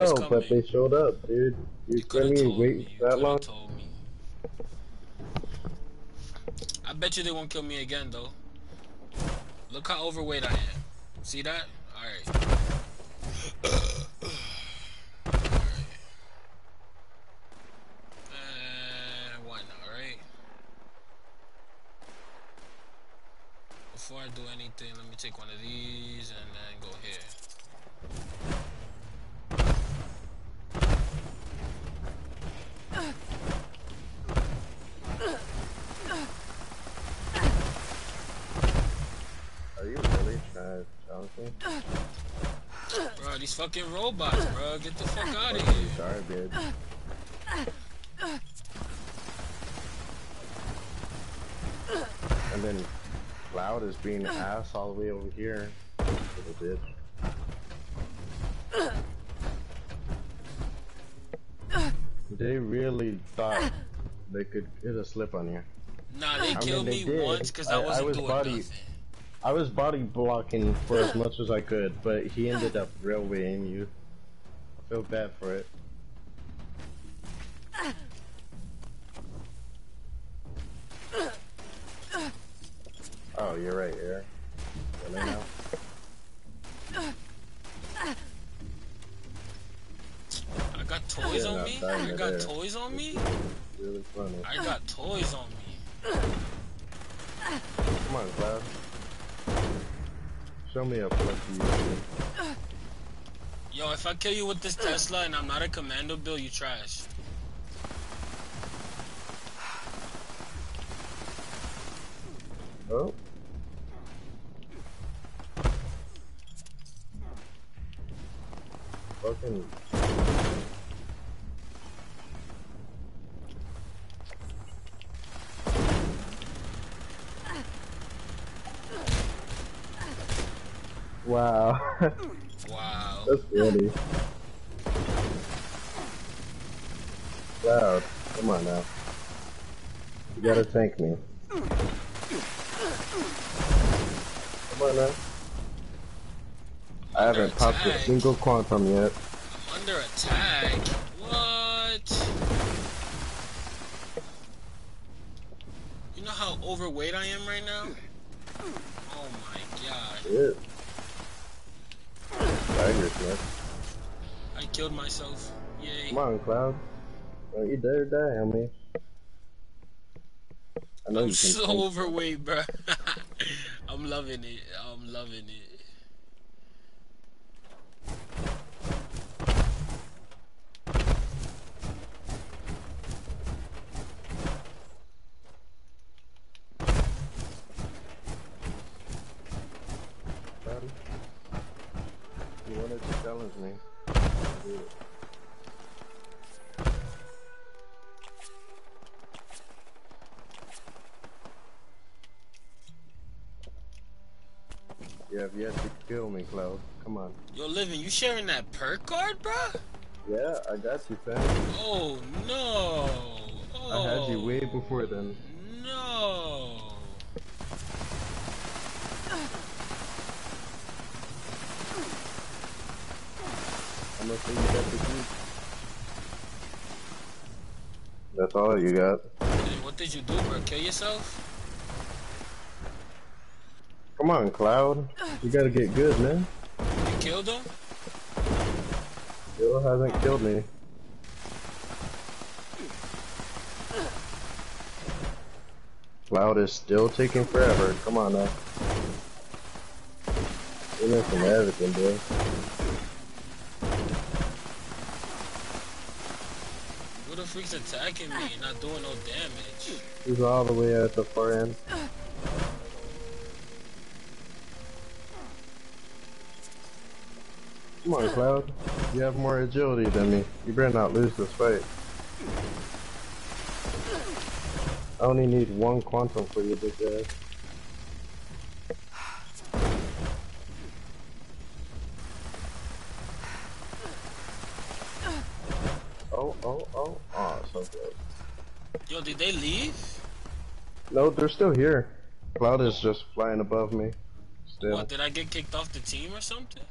No, but they showed up, dude. You, You couldn't told wait me. That long? told me. I bet you they won't kill me again, though. Look how overweight I am. See that? Alright. Uh, why not, right? Before I do anything, let me take one of these and then go here. Are you really trying to challenge me? Bro, these fucking robots, bro. Get the fuck out of here. Garbage. And then Cloud is being ass all the way over here. Little bitch. They really thought they could hit a slip on you. Nah, they I killed mean, they me did. once because I- I I wasn't was doing body- nothing. I was body blocking for as much as I could, but he ended up railwaying you. I feel bad for it. Oh, you're right, here. Really now? Toys on me. I got toys on me. Really funny. I got toys on me. Come on, Cloud. Show me a fluffy. Yo, if I kill you with this Tesla and I'm not a commando bill, you trash. Oh. Fucking. Wow, Wow. that's funny. Cloud, come on now. You gotta thank me. Come on now. I haven't popped a single quantum yet. I'm under attack. What? You know how overweight I am right now? Oh my god. Tigers, man. I killed myself. Yay. Come on, Cloud. Don't you dare die on me. I know I'm you so think. overweight, bro. I'm loving it. I'm loving it. Cloud. You wanted to challenge me. Do it. You have yet to kill me, Cloud. Come on. Yo, Living, you sharing that perk card, bro? Yeah, I got you, fam. Oh no! Oh, I had you oh, way before then. No! I'm gonna say you got the juice. That's all you got. Hey, what did you do, bro? Kill yourself? Come on, Cloud. You gotta get good, man. You killed him? Still hasn't killed me. Cloud is still taking forever. Come on now. You're missing everything, boy. Who the freak's attacking me not doing no damage? He's all the way at the far end. Come on, Cloud. You have more agility than me. You better not lose this fight. I only need one quantum for you, big guy. Oh, oh, oh, oh, so good. Yo, did they leave? No, they're still here. Cloud is just flying above me. Still. What, did I get kicked off the team or something?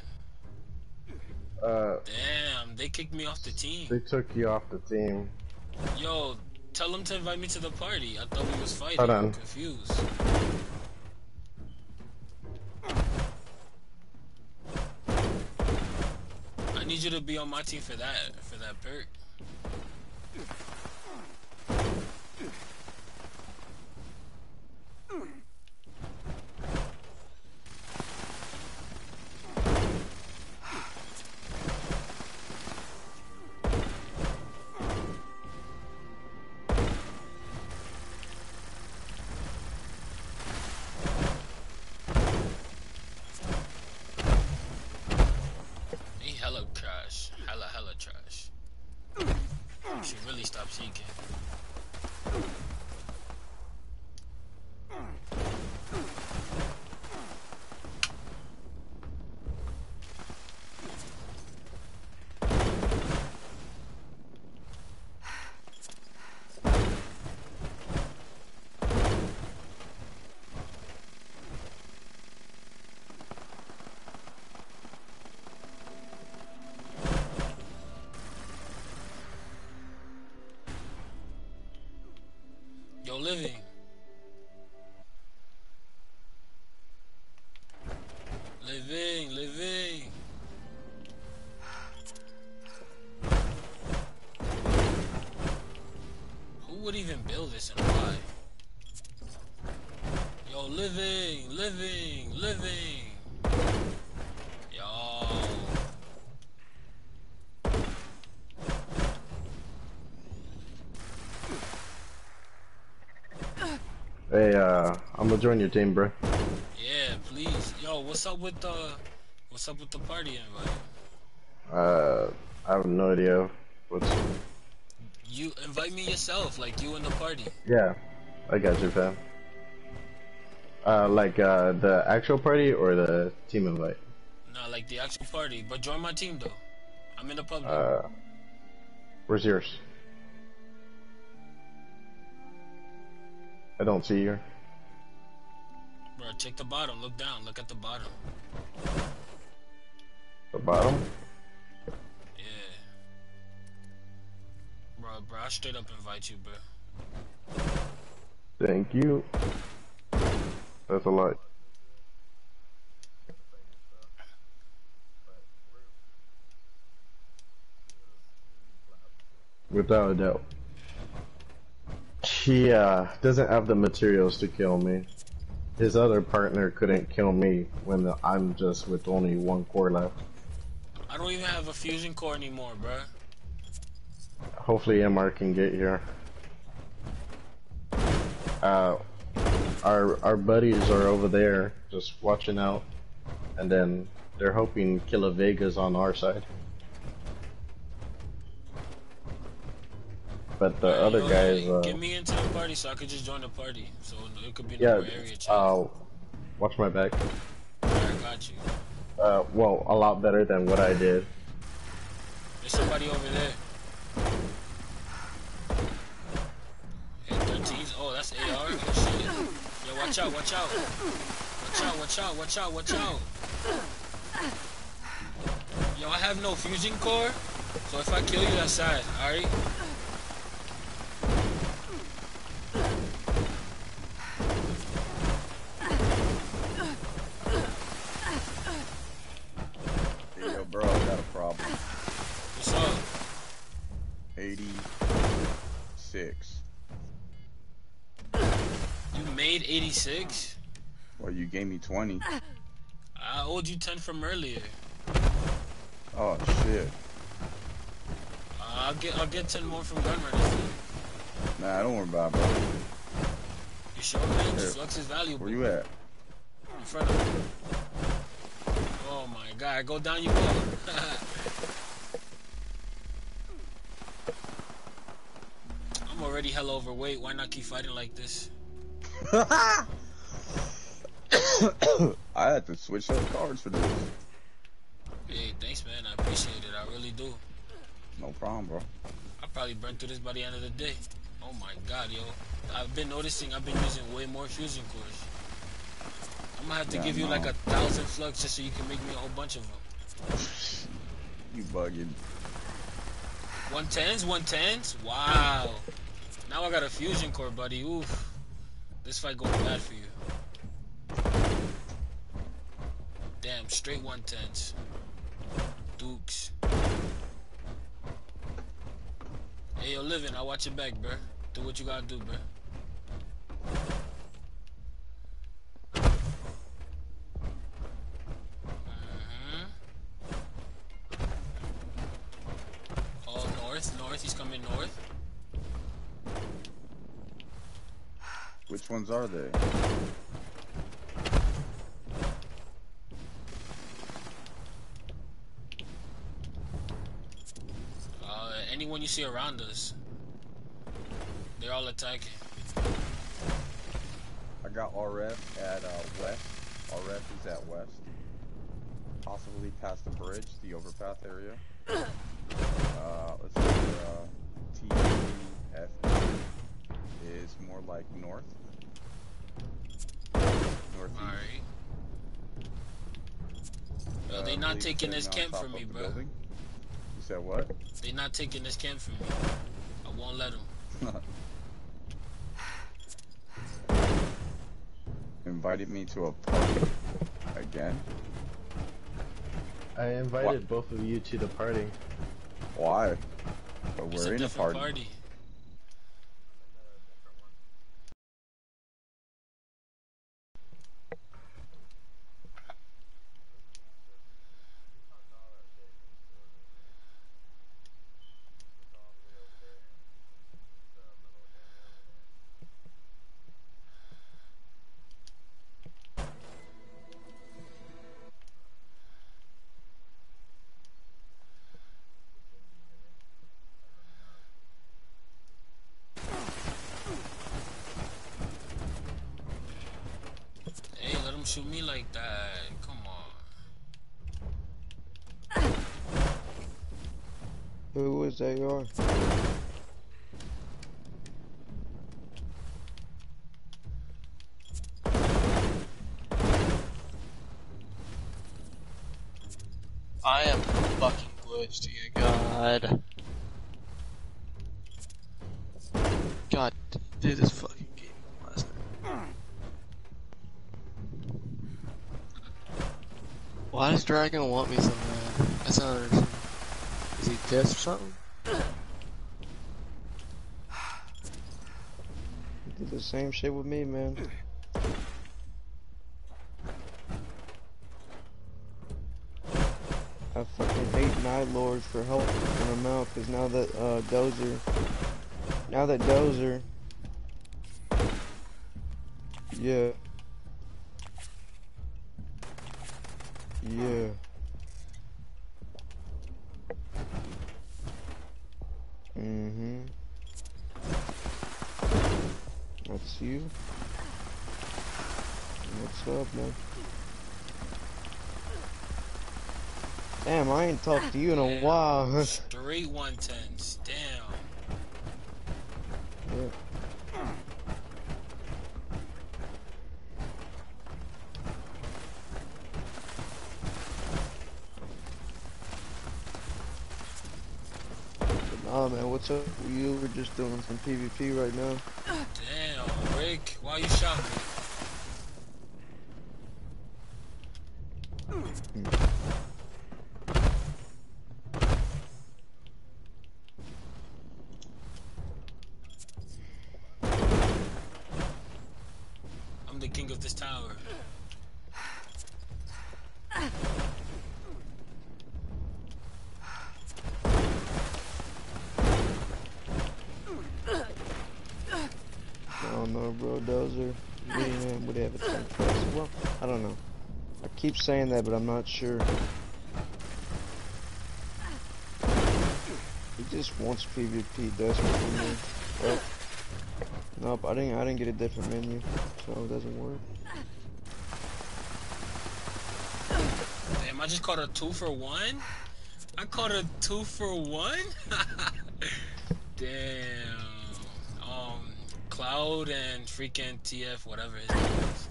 Uh, Damn, they kicked me off the team. they took you off the team. Yo, tell them to invite me to the party. I thought we was fighting. Hold I'm on. confused. I need you to be on my team for that, for that perk. Yo, gonna join your team, bro. Yeah, please. Yo, what's up with the what's up with the party invite? Uh, I have no idea what's. You invite me yourself, like you in the party. Yeah, I got you, fam. Uh, like uh, the actual party or the team invite? Nah, like the actual party. But join my team though. I'm in the public. Uh, where's yours? I don't see you. Check the bottom. Look down. Look at the bottom. The bottom. Yeah. Bro, bro, I straight up invite you, bro. Thank you. That's a lot. Without a doubt. He uh, doesn't have the materials to kill me. His other partner couldn't kill me when I'm just with only one core left. I don't even have a fusion core anymore, bro. Hopefully MR can get here. Uh, our our buddies are over there just watching out, and then they're hoping Killa Vega's on our side. But the other Yo, guys, hey, uh, Get me into the party so I could just join the party. So it could be yeah, another area chat. uh, watch my back. I got you. Uh, well, a lot better than what I did. There's somebody over there. Hey, 13s. Oh, that's AR. Oh, shit. Yo, watch out, watch out. Watch out, watch out, watch out, watch out. Yo, I have no fusion core. So if I kill you, that's sad. Alright? Six? Well, you gave me 20. I owed you 10 from earlier. Oh, shit. Uh, I'll get I'll get 10 more from Gunner. Nah, don't worry about it, bro. You sure, man? Here. Flux is valuable. Where you at? In front of me. Oh, my God. Go down, you go. I'm already hell overweight. Why not keep fighting like this? I had to switch up cards for this. Hey, thanks, man. I appreciate it. I really do. No problem, bro. I'll probably burn through this by the end of the day. Oh my god, yo. I've been noticing I've been using way more fusion cores. I'm gonna have to Yeah, give you like a thousand flux just so you can make me a whole bunch of them. You bugging. 110s, 110s? Wow. Now I got a fusion core, buddy. Oof. This fight going bad for you. Damn, straight 110s. Dukes. Hey, yo, Living, I'll watch your back, bruh. Do what you gotta do, bruh. Mhm. Oh, north, north. He's coming north. Which ones are they? Uh, anyone you see around us, they're all attacking. I got RF at uh, west. RF is at west. Possibly past the bridge, the overpath area. Uh, let's see. Uh, TF is more like north. Northeast. Alright. Bro, Uh, they I not believe taking this sitting camp from me, bro. building. You said what? They not taking this camp from me. I won't let them. Invited me to a party again. I invited both of you to the party. Why? But It's we're in a party. party. Hey, let them shoot me like that. Come on. Who was AR? I am fucking glitched here, God. God, dude, this fucking game last night. Why does Dragon want me so bad? That's not understand. Is he pissed or something? He did the same shit with me, man. I fucking hate Night Lords for helping him out, cause now that uh, Dozer, now that Dozer, yeah, yeah. Mm-hmm. That's you. What's up, man? I talked to you in a while. Three one tens. Damn. Yeah. Nah, man, what's up? You were just doing some PvP right now. Damn, Rick. Why you shot me? I'm the king of this tower. I don't know, bro. Dozer, we man, would have a tank class. Well, I don't know. I keep saying that, but I'm not sure. He just wants PvP desperately, man. Well, nope, I didn't. I didn't get a different menu, so it doesn't work. Damn, I just caught a two for one? I caught a two for one? Damn. Um, Cloud and freaking TF, whatever his name is.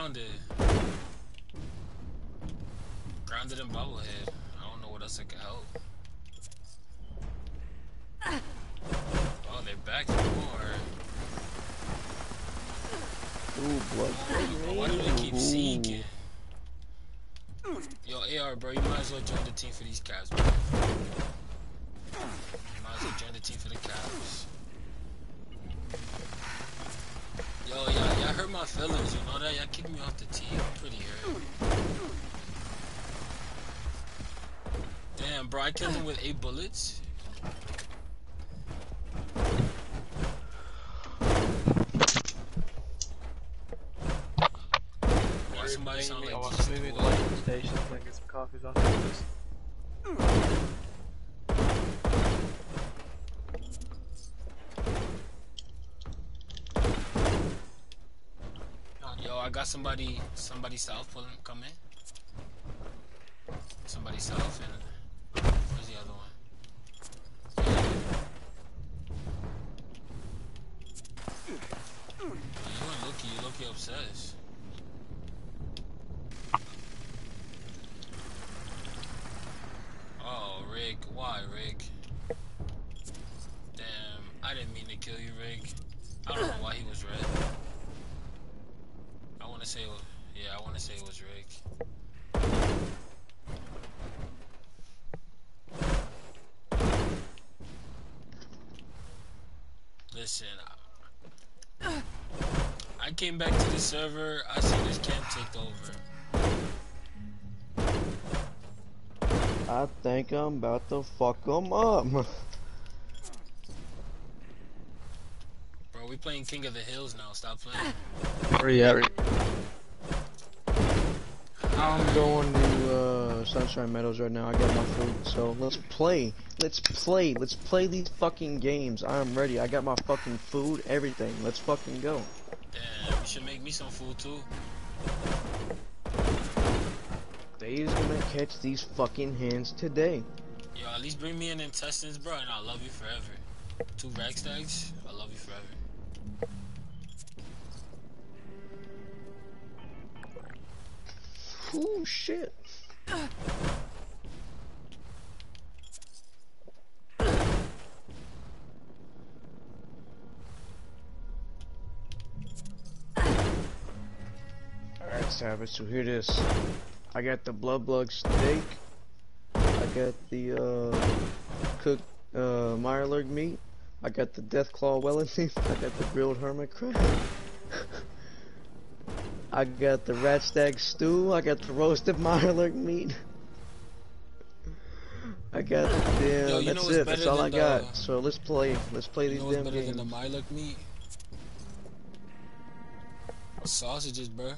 Grounded. Grounded and bobblehead. I don't know what else that could help. Oh, they're back more. Ooh, blood. But why do they keep seeking? Yo, AR, bro, you might as well join the team for these Cavs, bro. You might as well join the team for the Cavs. Yo, y'all hurt my feelings, you know that? Y'all kicked me off the team. I'm pretty hurt. Damn, bro, I killed him with eight bullets. Why somebody sound like I'll Jesus maybe the Boy? light station so I can get some coffees off I got somebody, somebody south pulling, come in. Somebody south and where's the other one? You Loki, you Loki obsessed. Oh, Rick, why, Rick? Damn, I didn't mean to kill you, Rick. I don't know why he was red. I want to say, it was, yeah, I want to say it was Rick. Listen, I- I came back to the server. I see this camp take over. I think I'm about to fuck them up. Bro, we playing King of the Hills now. Stop playing. Where you at, Rick? I'm going to uh, Sunshine Meadows right now. I got my food, so let's play. Let's play. Let's play these fucking games. I'm ready. I got my fucking food, everything. Let's fucking go. Damn, you should make me some food too. They's gonna catch these fucking hands today. Yo, at least bring me an intestines, bro, and I'll love you forever. Two rag stacks, Oh shit. Alright, Savage, so here it is. I got the blood bug steak. I got the uh cooked uh Mirelurk meat. I got the death claw Wellington. I got the grilled hermit crab. I got the rad stag stew. I got the roasted Mirelurk meat. I got the Yo, that's it. That's all I than got. the- So let's play. Let's play these damn better games. than the Mirelurk meat? Sausages, bro.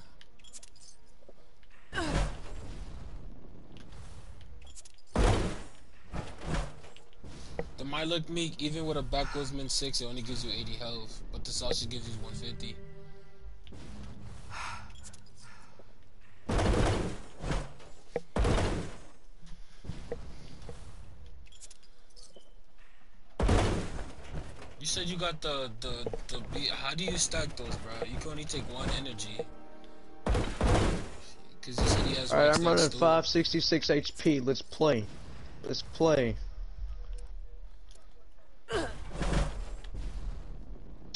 The Mirelurk meat, even with a backwoodsman 6, it only gives you 80 health, but the sausage gives you 150. Said you got the the the be- how do you stack those, bro? You can only take one energy. Cause you said he has. Alright, I'm stack running 566 HP. Let's play. Let's play.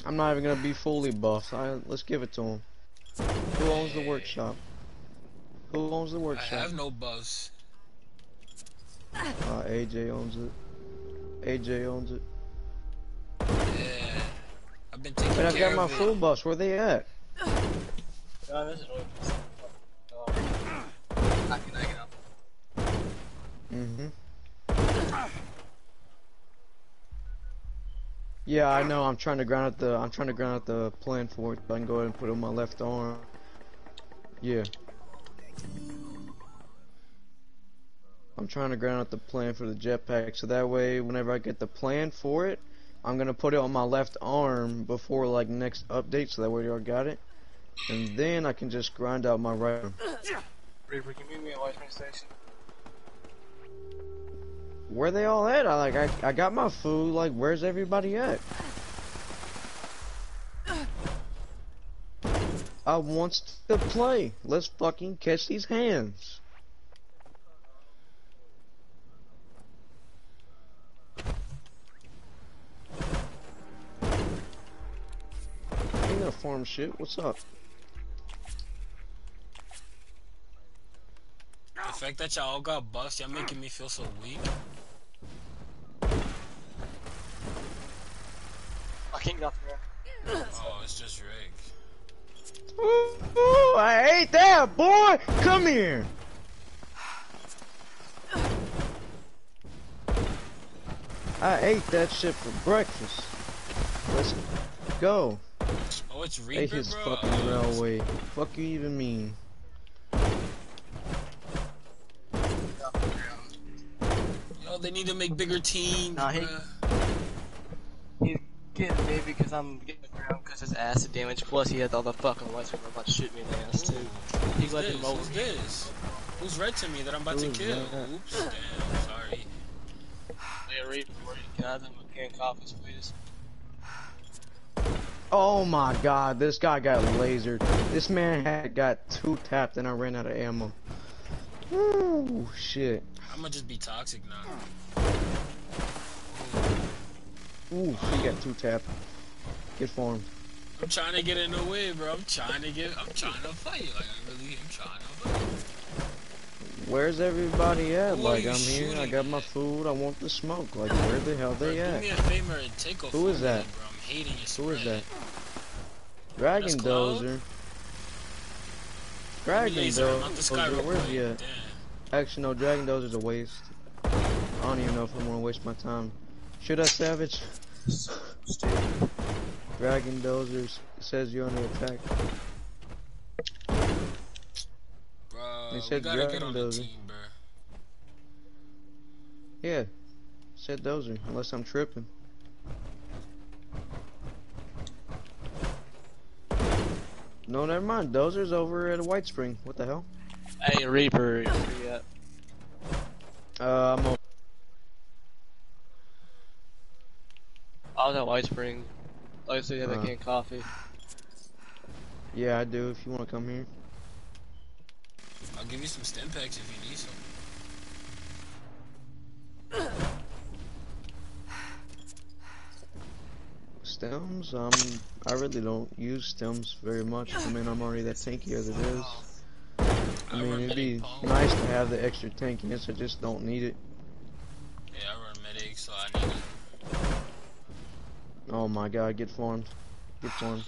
I'm not even gonna be fully buffed. I, let's give it to him. Who owns the workshop? Who owns the workshop? I have no buffs. Uh, AJ owns it. AJ owns it. Yeah, I've been taking But I've got my of it. full buffs. Where they at? Mm-hmm. Yeah, I know. I'm trying to ground out the. I'm trying to ground out the plan for it. So I can go ahead and put it on my left arm. Yeah. I'm trying to ground out the plan for the jetpack, so that way, whenever I get the plan for it, I'm gonna put it on my left arm before like next update, so that way I got it, and then I can just grind out my right arm. Rick, can you meet me at Washington Station? Where they all at? I like I, I got my food. Like where's everybody at? I wants to play. Let's fucking catch these hands. Ain't no farm shit. What's up? The fact that y'all all got buffs, y'all making me feel so weak. I can't get off the ground. Oh, it's just rigged. Ooh, I hate that, boy. Come here. I ate that shit for breakfast. Let's go. Oh, it's Ate Reaper, his bro. fucking Oh, railway. Fuck you even mean? Yo, they need to make bigger teams, Nah, he- He's getting me because I'm getting the ground because his acid damage. Plus, he had all the fucking white super about to shoot me in the ass too. He Who's let this? him. Who's this? Who's red to me that I'm about to kill? that? Oops, damn, sorry. Hey, Reaper, where you can I have them can coffees, please? Oh my god, this guy got lasered. This man had got two tapped and I ran out of ammo. Ooh, shit. I'm gonna just be toxic now. Ooh, he got two tapped. Get for him. I'm trying to get in the way, bro. I'm trying to get. I'm trying to fight. Like I really am trying to fight. Where's everybody at? Who like, I'm here, I got my food, I want the smoke. Like, where the hell Bro, they at? me a favor and take a Who is that? Bro. I'm hating your Who is that? Dragon That's Dozer. Dragon laser him, not the sky Dozer, where's he at? Actually, no, Dragon Dozer's a waste. I don't even know if I want to waste my time. Should I, Savage? Dragon Dozer says you're under attack. Bro, They said Dragon Dozer. team. Yeah, said Dozer, unless I'm tripping. No, never mind. Dozer's over at White Spring. What the hell? Hey, Reaper, where you at? Uh, I'm o- I was at White Spring. Like I said, you have Uh. that can coffee. yeah, I do. If you want to come here. I'll give you some stem packs if you need some. Stems, um, I really don't use stems very much. I mean, I'm already that tanky as it is. I I mean, run it'd be medic nice to have the extra tankiness. I just don't need it. Yeah, I run medic, so I need it. Oh my god, get farmed. Get farmed.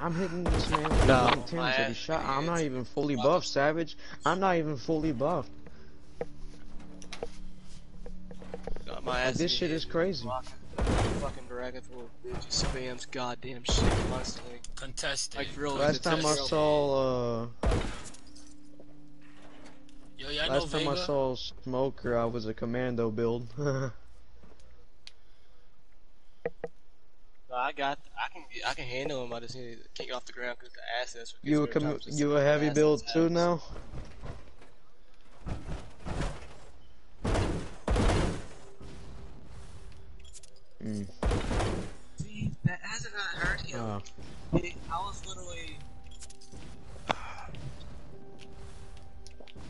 I'm hitting this man with No, one ten my every shot. I'm not even fully buffed, Savage. I'm not even fully buffed. My ass this shit is crazy. Fucking dragon full bitch spams goddamn shit constantly. Contested. Like, really, Last time I saw, uh, Yo, yeah, I know last time I saw Smoker, I was a commando build. I got, I can, I can handle him. I just need to kick off the ground because the assets. you a com- you a heavy build too now? Mm. See, that hasn't hurt him. Uh, It- I was literally.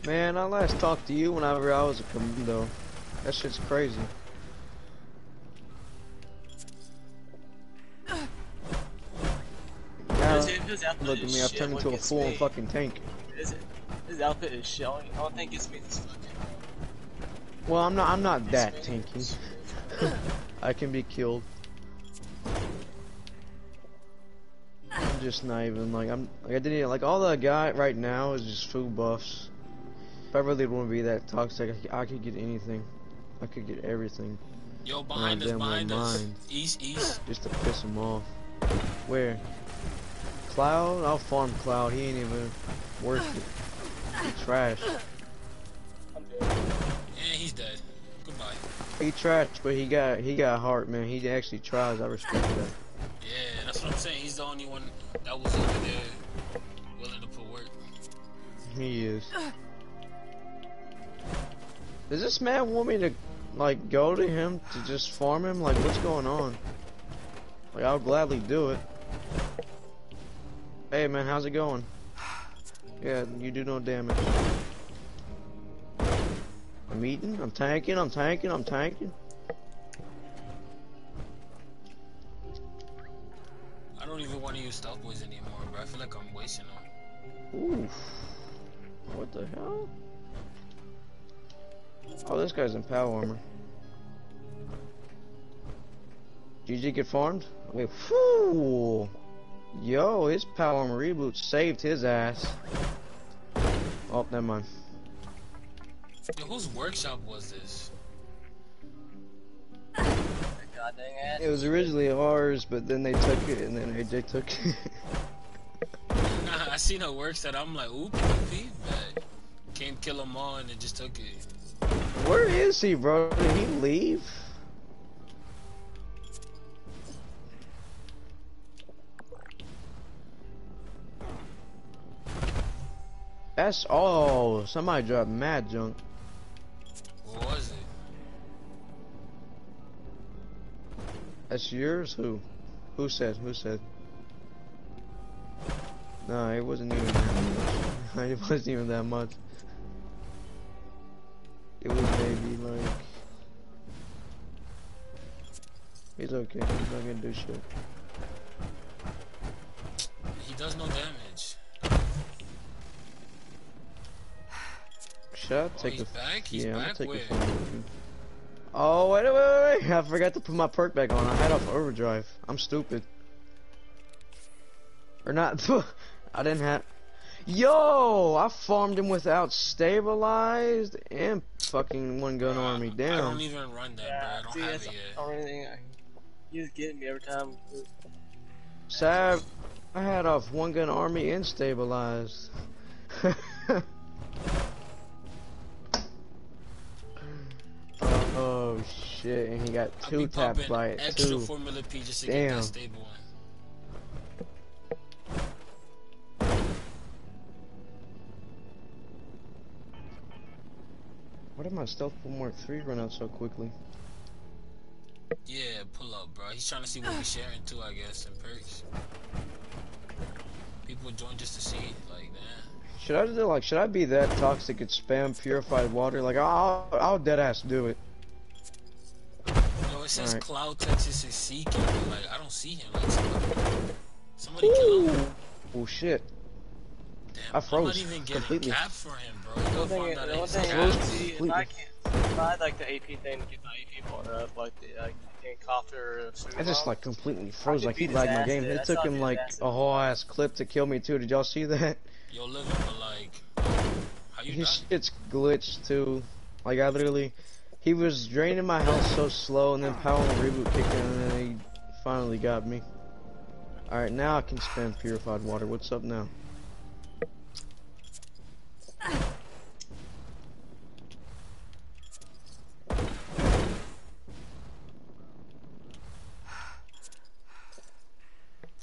man, I last talked to you whenever I was a commando. That shit's crazy. Now, his, his outfit look at me, I've turned into a full me- fucking tank. His, his outfit is shit. Only, only thing gets me is fucking. Well, I'm not. I'm not that tanky. I can be killed. I'm just not even like I'm. Like I didn't like all I got right now is just food buffs. If I really want to be that toxic, I could, I could get anything. I could get everything Yo, behind us, behind us. mind. East, east. just to piss him off. Where? Cloud? I'll farm Cloud. He ain't even worth it. He trash. I'm dead. And he's dead. He trash, but he got he got heart, man. He actually tries. I respect that. Yeah, that's what I'm saying. He's the only one that was over there willing to put work. He is. Does this man want me to like go to him to just farm him? Like what's going on? Like I'll gladly do it. Hey man, how's it going? Yeah, you do no damage. I'm eating, I'm tanking, I'm tanking, I'm tanking. I don't even want to use stealth boys anymore, bro. I feel like I'm wasting them. Oof. What the hell? Oh, this guy's in power armor. GG get farmed? Wait, whew. Yo, his power armor reboot saved his ass. Oh, never mind. Yo, whose workshop was this? God dang It was originally ours, but then they took it, and then AJ took it. Nah, I seen her workshop. That I'm like, oop, but came kill them all and then just took it. Where is he, bro? Did he leave? That's oh, somebody dropped mad junk. Was it? That's yours? Who? Who said? Who said? No, it wasn't even that much. it wasn't even that much. It was maybe like. He's okay. He's not gonna do shit. He does no damage. Should I Oh, take he's a back? He's yeah, I'm gonna take with. a phone. Oh wait, wait, wait, wait! I forgot to put my perk back on. I had off overdrive. I'm stupid. Or not? I didn't have. Yo, I farmed him without stabilized and fucking one gun Bruh, army. I don't even run that, Yeah, bro. I don't see, have that's it yet. only he's getting me every time. Sav, I had off one gun army and stabilized. oh shit! And he got two pumping by it extra too. Formula P just to get Damn. that stable one. Why did my stealth mark three run out so quickly? Yeah, pull up, bro. He's trying to see what we're sharing too, I guess, and perks. People join just to see, like, nah. Should I do like? Should I be that toxic and spam purified water? Like I'll I'll dead ass do it. Yo, it says Alright. Cloud Texas is seeking, like, I don't see him. Like, somebody, somebody kill him. Oh shit! Damn, I I'm froze not even getting completely. cap for him, bro. You The thing, find is- out one thing capped. is, see, if I can't, if I had like the AP thing to get my AP part up, like the like getting copter or I just like completely froze. Like he beat lagged my game. It That's took him like a whole ass clip to kill me too. Did y'all see that? Yo, living, but like, how you His die? shit's glitched too. Like I literally, he was draining my health so slow, and then power and reboot kicked in, and then he finally got me. All right, now I can spam purified water. What's up now?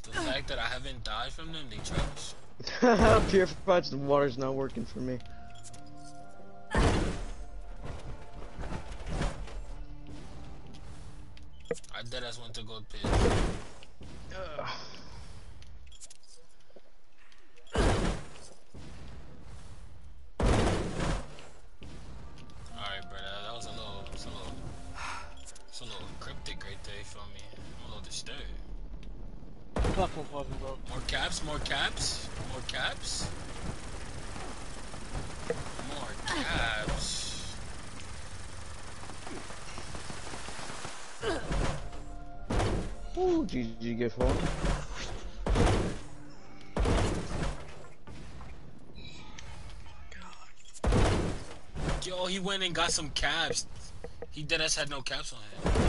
The fact that I haven't died from them, they trash. purified water's not working for me. I dead ass went to go pit. Alright, brother, that was a little, it's a little, it's a little cryptic right there, you feel me? I'm a little disturbed. fucking fucking bro. More caps, more caps, more caps. More caps. Ooh, GG get full. Yo, he went and got some caps. He dead ass had no caps on him.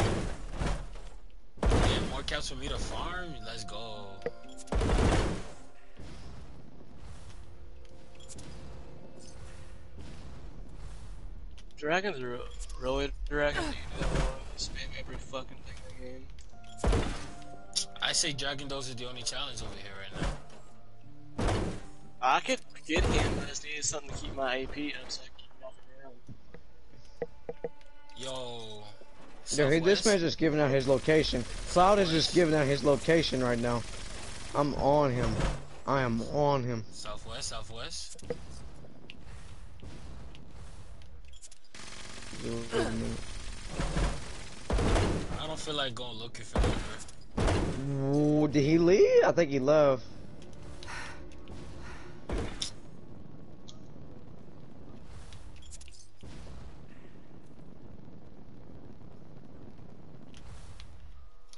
Yeah, more caps for me to farm? Let's go. Dragons are really dragons. You do that spam every fucking thing in the game. I say Dragon Dose is the only challenge over here right now. I could get him, I just needed something to keep my AP up so I can keep him off the ground. Yo. Yo, he, this man's just giving out his location. Cloud is just giving out his location right now. I'm on him. I am on him. Southwest, southwest. I don't feel like going looking for him. Bro. Ooh, did he leave? I think he left.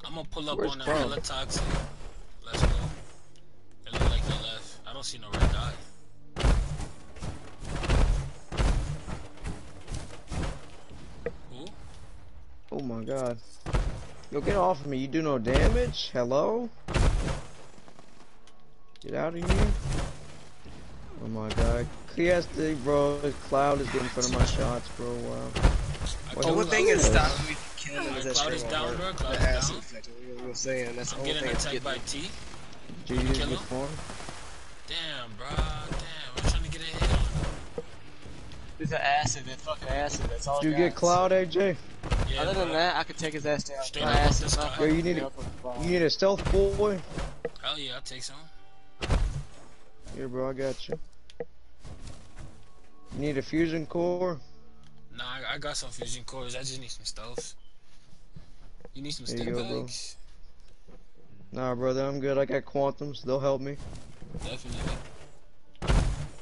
I'm gonna pull up Where's on that Cloud? hella toxic. Let's go. It look like he left. I don't see no red dot. Who? Oh my god. Yo, get off of me. You do no damage? Hello? Get out of here. Oh my god. KSD, bro. Cloud is getting in front of my shots, bro. Wow. I What told Only was thing you. that's this? stopping me from killing him is that Cloud is straight down, on bro. her. Cloud The is acid down. effect. We were saying that's the I'm only getting thing that's attacked getting by me. T. Did you just kill get him? formed? Damn, bro. Damn. I'm trying to get a hit on him. It's the acid, that fucking acid. That's all. Did you it get got. Cloud, AJ? Yeah, Other than that, I could take his ass down. Straight My up off acid not Yo, you need me to- up with the ball. You need a stealth boy? Hell yeah, I'll take some. Here, bro, I got you. You need a fusion core? Nah, I, I got some fusion cores. I just need some stuff. You need some There you stim go, bro. Nah, brother, I'm good. I got quantums. They'll help me. Definitely.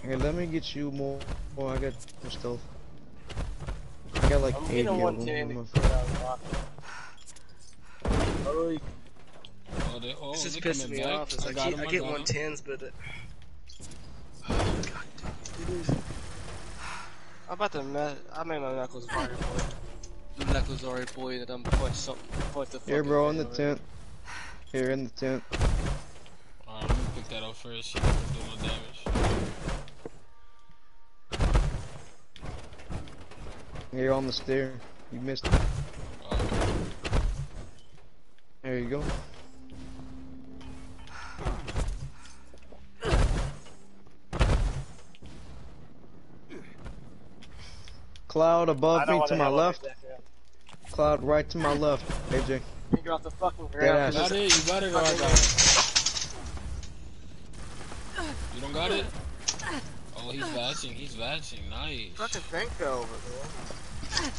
Here, let me get you more. Oh, I got some stealth. I got like I'm 80 of them. 110 I'm to a- get out of the lock. I really, Oh, they, oh this is pissing me back. off. I I, got keep, I I get got him. 110s, but it, oh, God, dude, it is. I'm about to mess. I made my knuckles already boy. The knuckles already boy that I'm point something. Point the Here, bro, in the thing tent. Here, in the tent. Alright, let me pick that up first. She doesn't do no damage. Here on the stair. You missed it. There you go. Cloud above me wanna my left. Cloud right to my left. AJ. man. You're off the fucking ground. ass. you got it? You got it or I got it? You don't got it? Oh, he's vatching. He's vatching. Nice. Fucking bank over, man.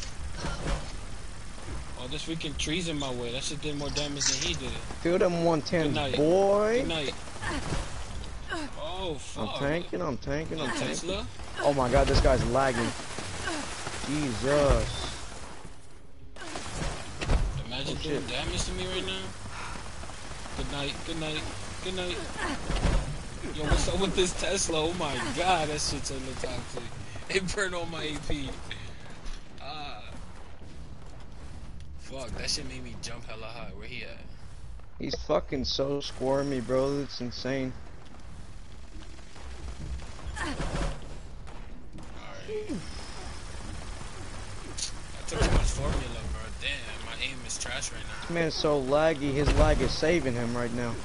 Oh, this freaking tree's in my way. That shit did more damage than he did. Feel them Good 110, night. Good boy. night. Oh, I'm tanking, I'm tanking, I'm tanking. Tesla? Oh my god, this guy's lagging. Jesus. Imagine Oh, doing damage to me right now. Good night, good night, good night. Yo, what's up with this Tesla? Oh my god, that shit's in the toxic. It burned all my AP. Ah. Fuck, that shit made me jump hella high. Where he at? He's fucking so squirmy, bro. It's insane. Alright. I took too much formula, bro. Damn, my aim is trash right now. This man's so laggy, his lag is saving him right now.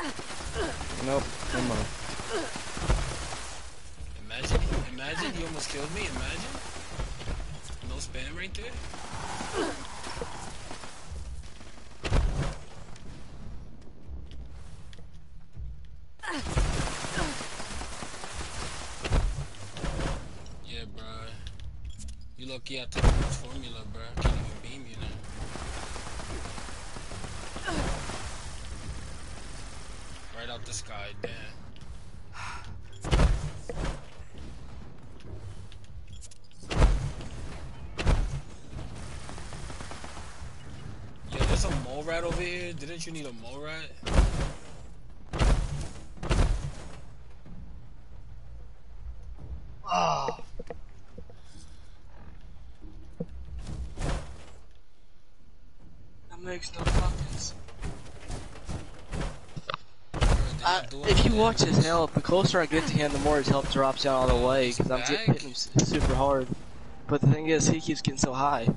Nope, never mind. Imagine, imagine, he almost killed me. Imagine. No spam right there. Yeah, bro. You lucky I took too much formula, bro. I can't even beam you now. Right out the sky, damn. Yeah, there's a mole rat over here. Didn't you need a mole rat? Oh, that makes no fucking sense. I, uh, if you watch his health, the closer I get to him, the more his health drops down all the way because I'm Back? get- hitting him super hard. But the thing is, he keeps getting so high.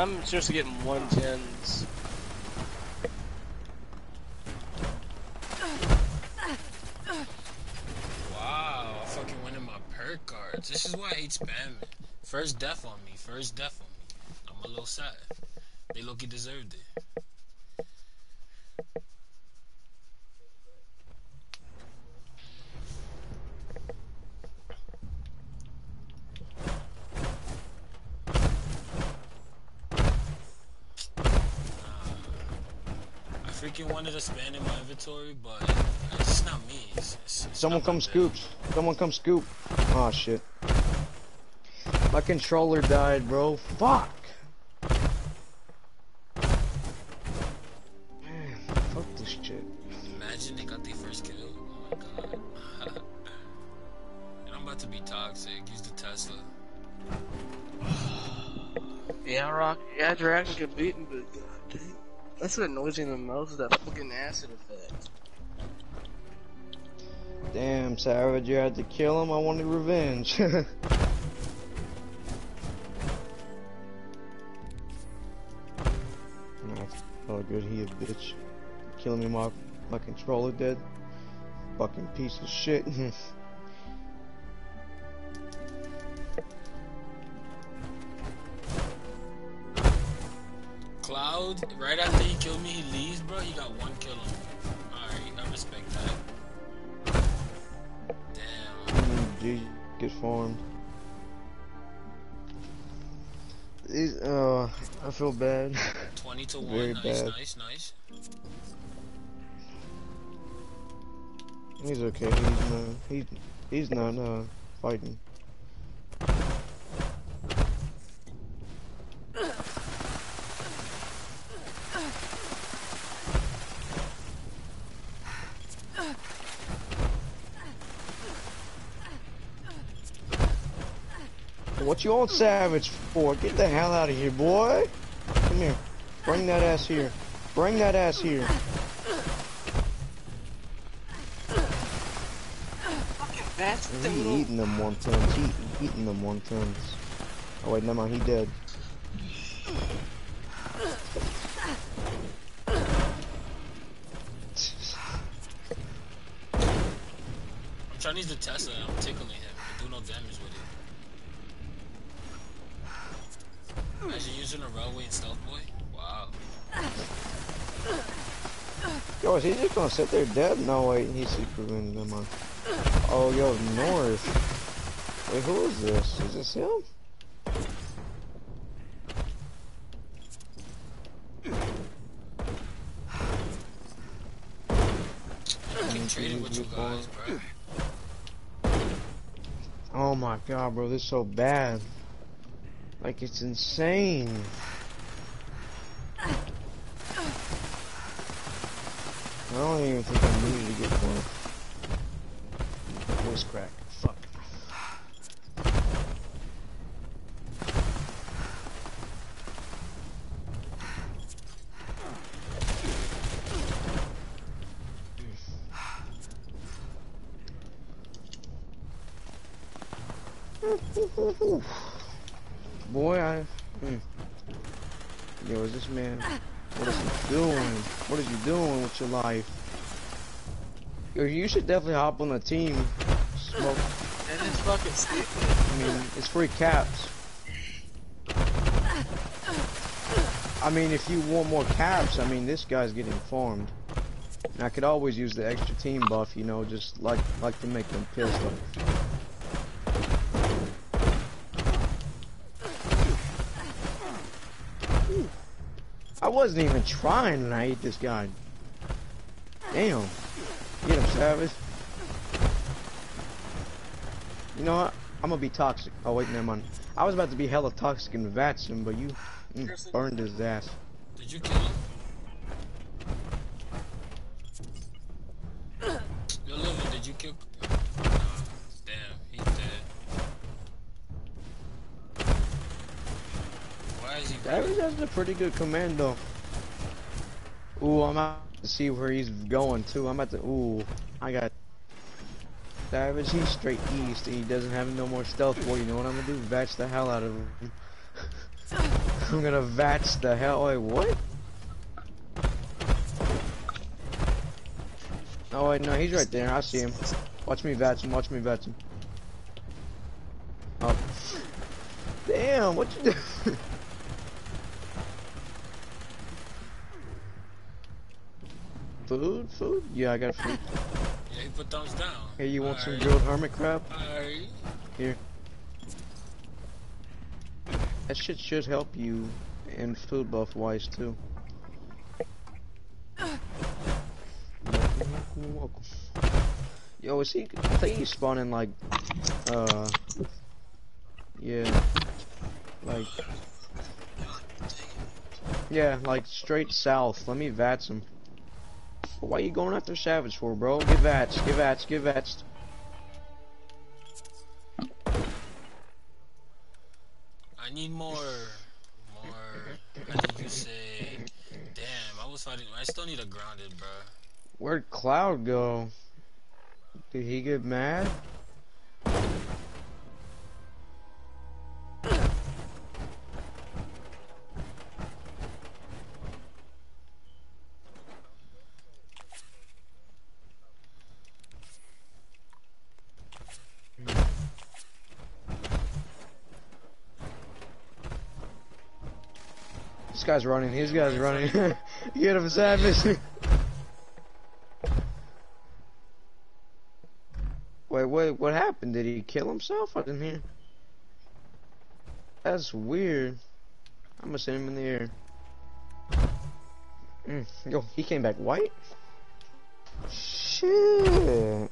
I'm seriously getting 110s. Wow, I fucking went in my perk cards. This is why I hate spamming. First death on me, first death on me. I'm a little sad. They look he deserved it. Wanted to spam in my inventory, but it's not me. It's, it's, it's Someone not come my scoop. Someone come scoop. Oh shit. My controller died, bro. Fuck. Man, fuck this shit. Imagine they got their first kill. Oh my god. and I'm about to be toxic. Use the Tesla. Yeah, Rock. Yeah, Dragon can beat him, but god dang. That's what annoys me the most is that fucking acid effect. Damn, Savage, you had to kill him. I wanted revenge. Oh, good. He a bitch. Killing me, my my controller dead. Fucking piece of shit. Cloud, right after he killed me, he leaves, bro. He got one kill on me. Alright, I respect that. Damn. G get farmed. These, uh, I feel bad. 20 to 1. Very nice, bad. nice, nice. He's okay. He's not. He, he's not uh fighting. What you old Savage for? Get the hell out of here, boy! Come here. Bring that ass here. Bring that ass here. Fucking that's the He eating them one tons. He eating them one tons. Oh wait, never mind. He dead. I'm trying to use the Tesla and I'm tickling him. I do no damage with it. Imagine using a railway in Stealth Boy. Wow. Yo, is he just gonna sit there dead? No, wait, he's secret Never mind. Oh, yo, North. Wait, who is this? Is this him? I keep trading with you guys, bro. Oh my god, bro, this is so bad. Like, it's insane. I don't even think I needed to get one. Voice crack. Fuck. Boy, I. Hmm. Yo, is this man? What is he doing? What is he doing with your life? Yo, you should definitely hop on a team. Smoke. That is fucking stupid. I mean, it's free caps. I mean, if you want more caps, I mean, this guy's getting farmed. And I could always use the extra team buff, you know, just like like to make them pissed off. I wasn't even trying and I ate this guy. Damn. Get him, Savage. You know what? I'm gonna be toxic. Oh wait, never mind. I was about to be hella toxic and vats him, but you mm, burned his ass. Did you kill him? Yo, Livin, did you kill? Damn, he's dead. Why is he? Savage has a pretty good command though. Ooh, I'm out to see where he's going too. I'm at the ooh. I got Savage. He's straight east. and He doesn't have no more stealth boy. You know what I'm gonna do? Vatch the hell out of him. I'm gonna vatch the hell. Wait, what? Oh wait, no, he's right there. I see him. Watch me vatch him. Watch me vatch him. Oh, damn, what you do? food? Food? Yeah, I got food. Yeah, he put thumbs down. Hey, you want some Alright. grilled hermit crab? Alright. Here. That shit should help you in food buff wise too. Yo, is he? I think he's spawning like, uh, yeah, like, yeah, like straight south. Let me vats him. Why you going after Savage for, bro? Get vats, get vats, get vats. I need more. More. How did you say? Damn, I was fighting. I still need a grounded, bro. Where'd Cloud go? Did he get mad? This guy's running. This guy's running. Get him, Savage. Wait, wait, what happened? Did he kill himself? I didn't hear. That's weird. I'm gonna send him in the air. Mm, yo, he came back white? Shit.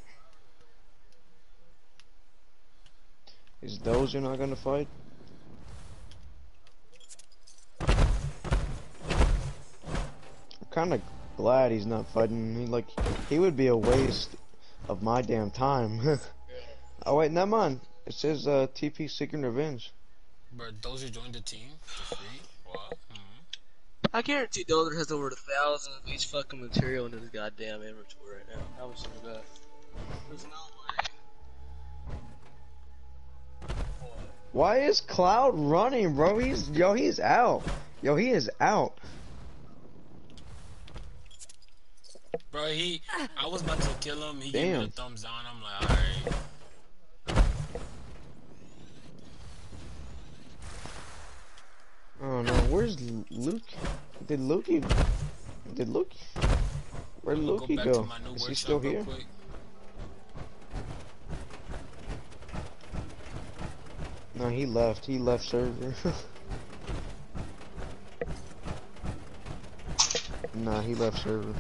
Is those you're not gonna fight? Kind of glad he's not fighting me. Like, he would be a waste of my damn time. oh wait, never mind. It says uh, TP Seeking Revenge. Bro, those who joined the team for free. What? Mhm. I guarantee Dozer has over a thousand of each fucking material in his goddamn inventory right now. How much is that? There's no way. Why is Cloud running, bro? He's yo, he's out. Yo, he is out. Bro, he. I was about to kill him. He gave me a thumbs down. I'm like, alright. Oh no, where's Luke? Did Lukey? Did Luke? Gonna Lukey back go? new Is he still here? quick. No, he left. He left server. nah, he left server.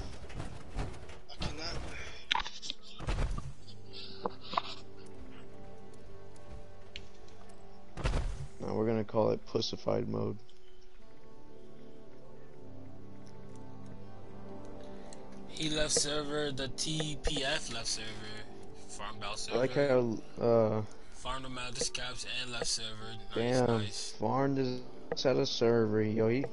We're gonna call it pussified mode. He left server. The TPF left server. Farmed out I server. like how uh Farmed him out the scraps and left server. Nice, damn nice. farmed is at a server, yo. He,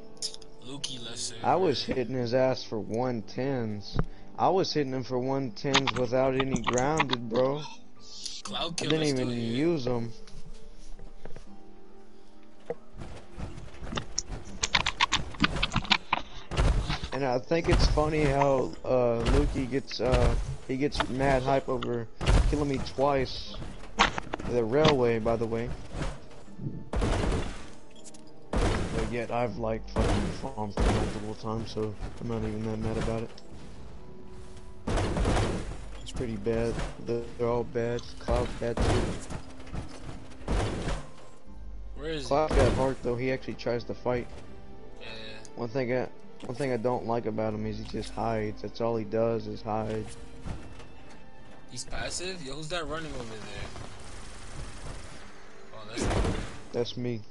Lukey left server. I was hitting his ass for one tens. I was hitting him for one tens without any grounded, bro. Cloud I didn't even use them. And I think it's funny how uh, Lukey gets uh, he gets mad hype over killing me twice. The railway, by the way. But yet I've like fucking farmed multiple times, so I'm not even that mad about it. It's pretty bad. They're all bad. Cloud's bad too. Where is Cloud got heart though. He actually tries to fight. Yeah. One thing I one thing I don't like about him is he just hides. That's all he does is hide. He's passive? Yo, who's that running over there? Oh, that's not. That's me.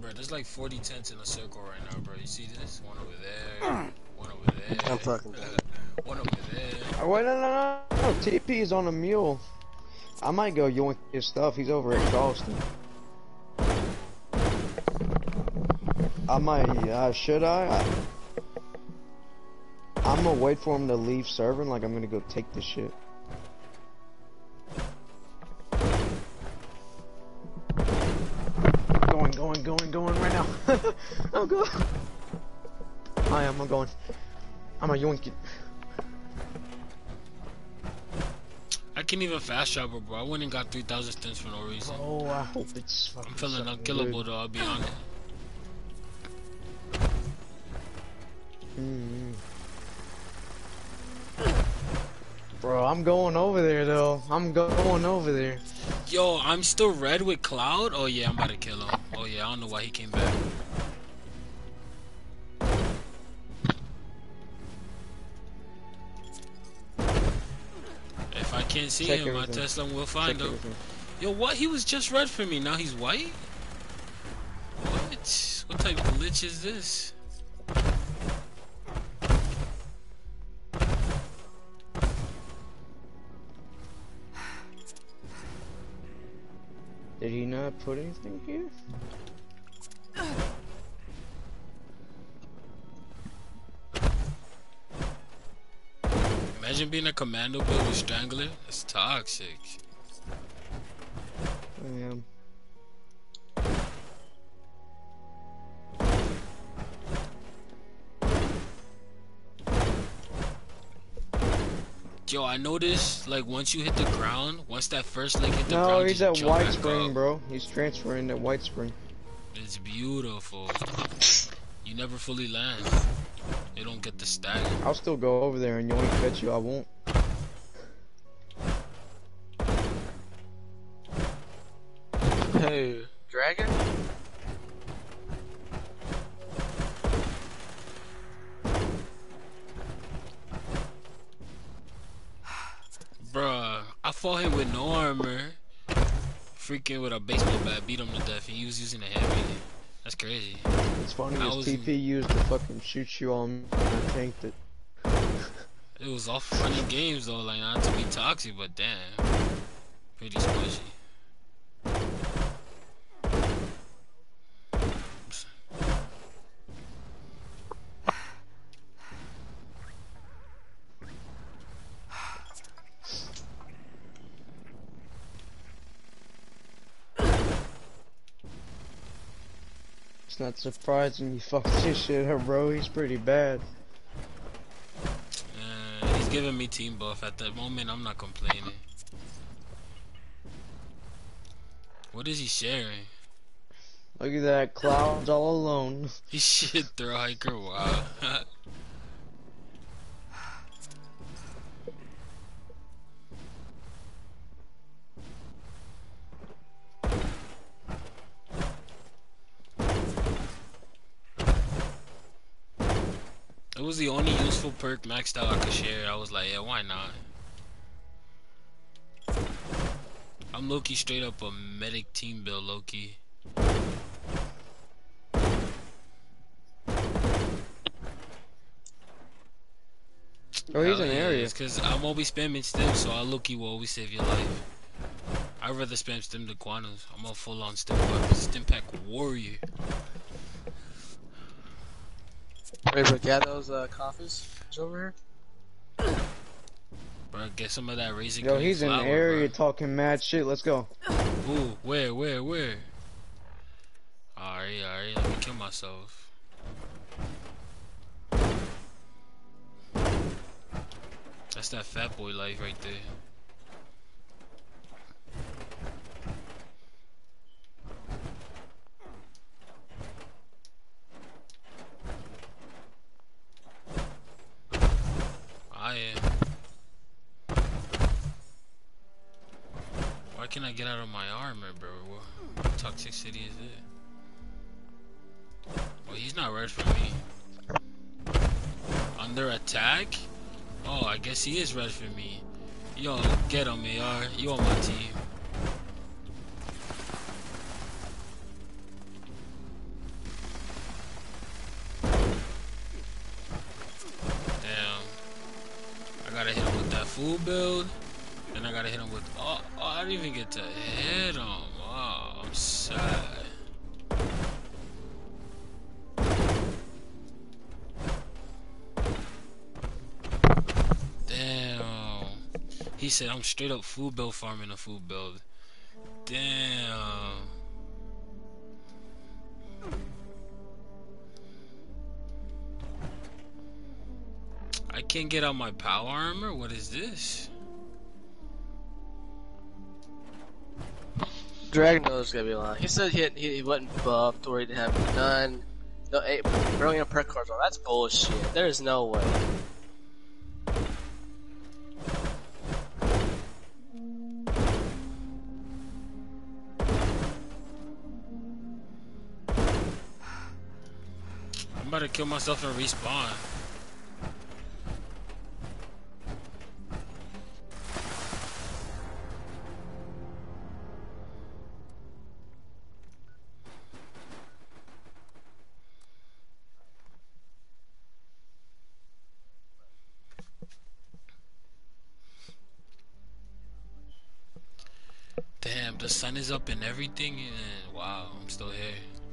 Bro, there's like 40 tents in a circle right now, bro. You see this? One over there. One over there. I'm fucking done. One over there. Oh wait, no, no, no, no. TP is on a mule. I might go yoink his stuff. He's over at Charleston. I might. Uh, should I? I I'm gonna wait for him to leave serving. Like I'm gonna go take the shit. Going, going, going, going right now. I'm going. I am. I'm going. I'm gonna yoink it. Can't even fast travel, bro. I went and got 3,000 stints for no reason. Oh, I hope it's fucking I'm feeling unkillable though, I'll be honest. Mm. Bro, I'm going over there though. I'm going over there. Yo, I'm still red with Cloud? Oh yeah, I'm about to kill him. Oh yeah, I don't know why he came back. Can't see Check him, my everything. Tesla will find Check him. everything. Yo, what? He was just red for me. Now he's white? What? What type of glitch is this? Did he not put anything here? Imagine being a commando build with Strangler. That's toxic. I am. Yo, I noticed like once you hit the ground, once that first leg hit the No, ground, he's just at White Spring, up. bro. He's transferring to White Spring. It's beautiful. You never fully land. You don't get the stack. I'll still go over there, and Yoink bet you I won't. Hey, Dragon? Bruh, I fought him with no armor. Freaking with a baseball bat, beat him to death. and He was using a heavy. That's crazy. It's funny I as TP used to fucking shoot you on I tanked it. It was all funny games though, like not to be toxic, but damn. Pretty squishy. Not surprising you fucked this shit up, bro. He's pretty bad. Uh, he's giving me team buff. At the moment, I'm not complaining. What is he sharing? Look at that, clouds all alone. He shit throw hiker. Wow. It was the only useful perk maxed out I could share. I was like, yeah, why not? I'm Loki straight up a medic team build, Loki. Oh, he's in the area. Because I'm always spamming stim, so I Loki will always save your life. I'd rather spam stim to Quanos. I'm a full on stim pack, stim pack warrior. Ready to get those uh, coffees over here? Bro, get some of that raisin Yo, cream he's in the area bro. talking mad shit. Let's go. Ooh, where, where, where? Alright, alright, let me kill myself. That's that fat boy life right there. I am. Why get out of my armor, bro? What toxicity is it? Well, he's not red for me. Under attack? Oh, I guess he is red for me. Yo, get him, AR. You on my team. said I'm straight up food build farming a food build. Damn. I can't get out my power armor? What is this? Dragon knows gonna be lying. He said he, had, he, wasn't buffed or he didn't have none. No, eight brilliant perk cards. That's bullshit. There is no way. Kill myself and respawn. Damn, the sun is up and everything, and wow, I'm still here.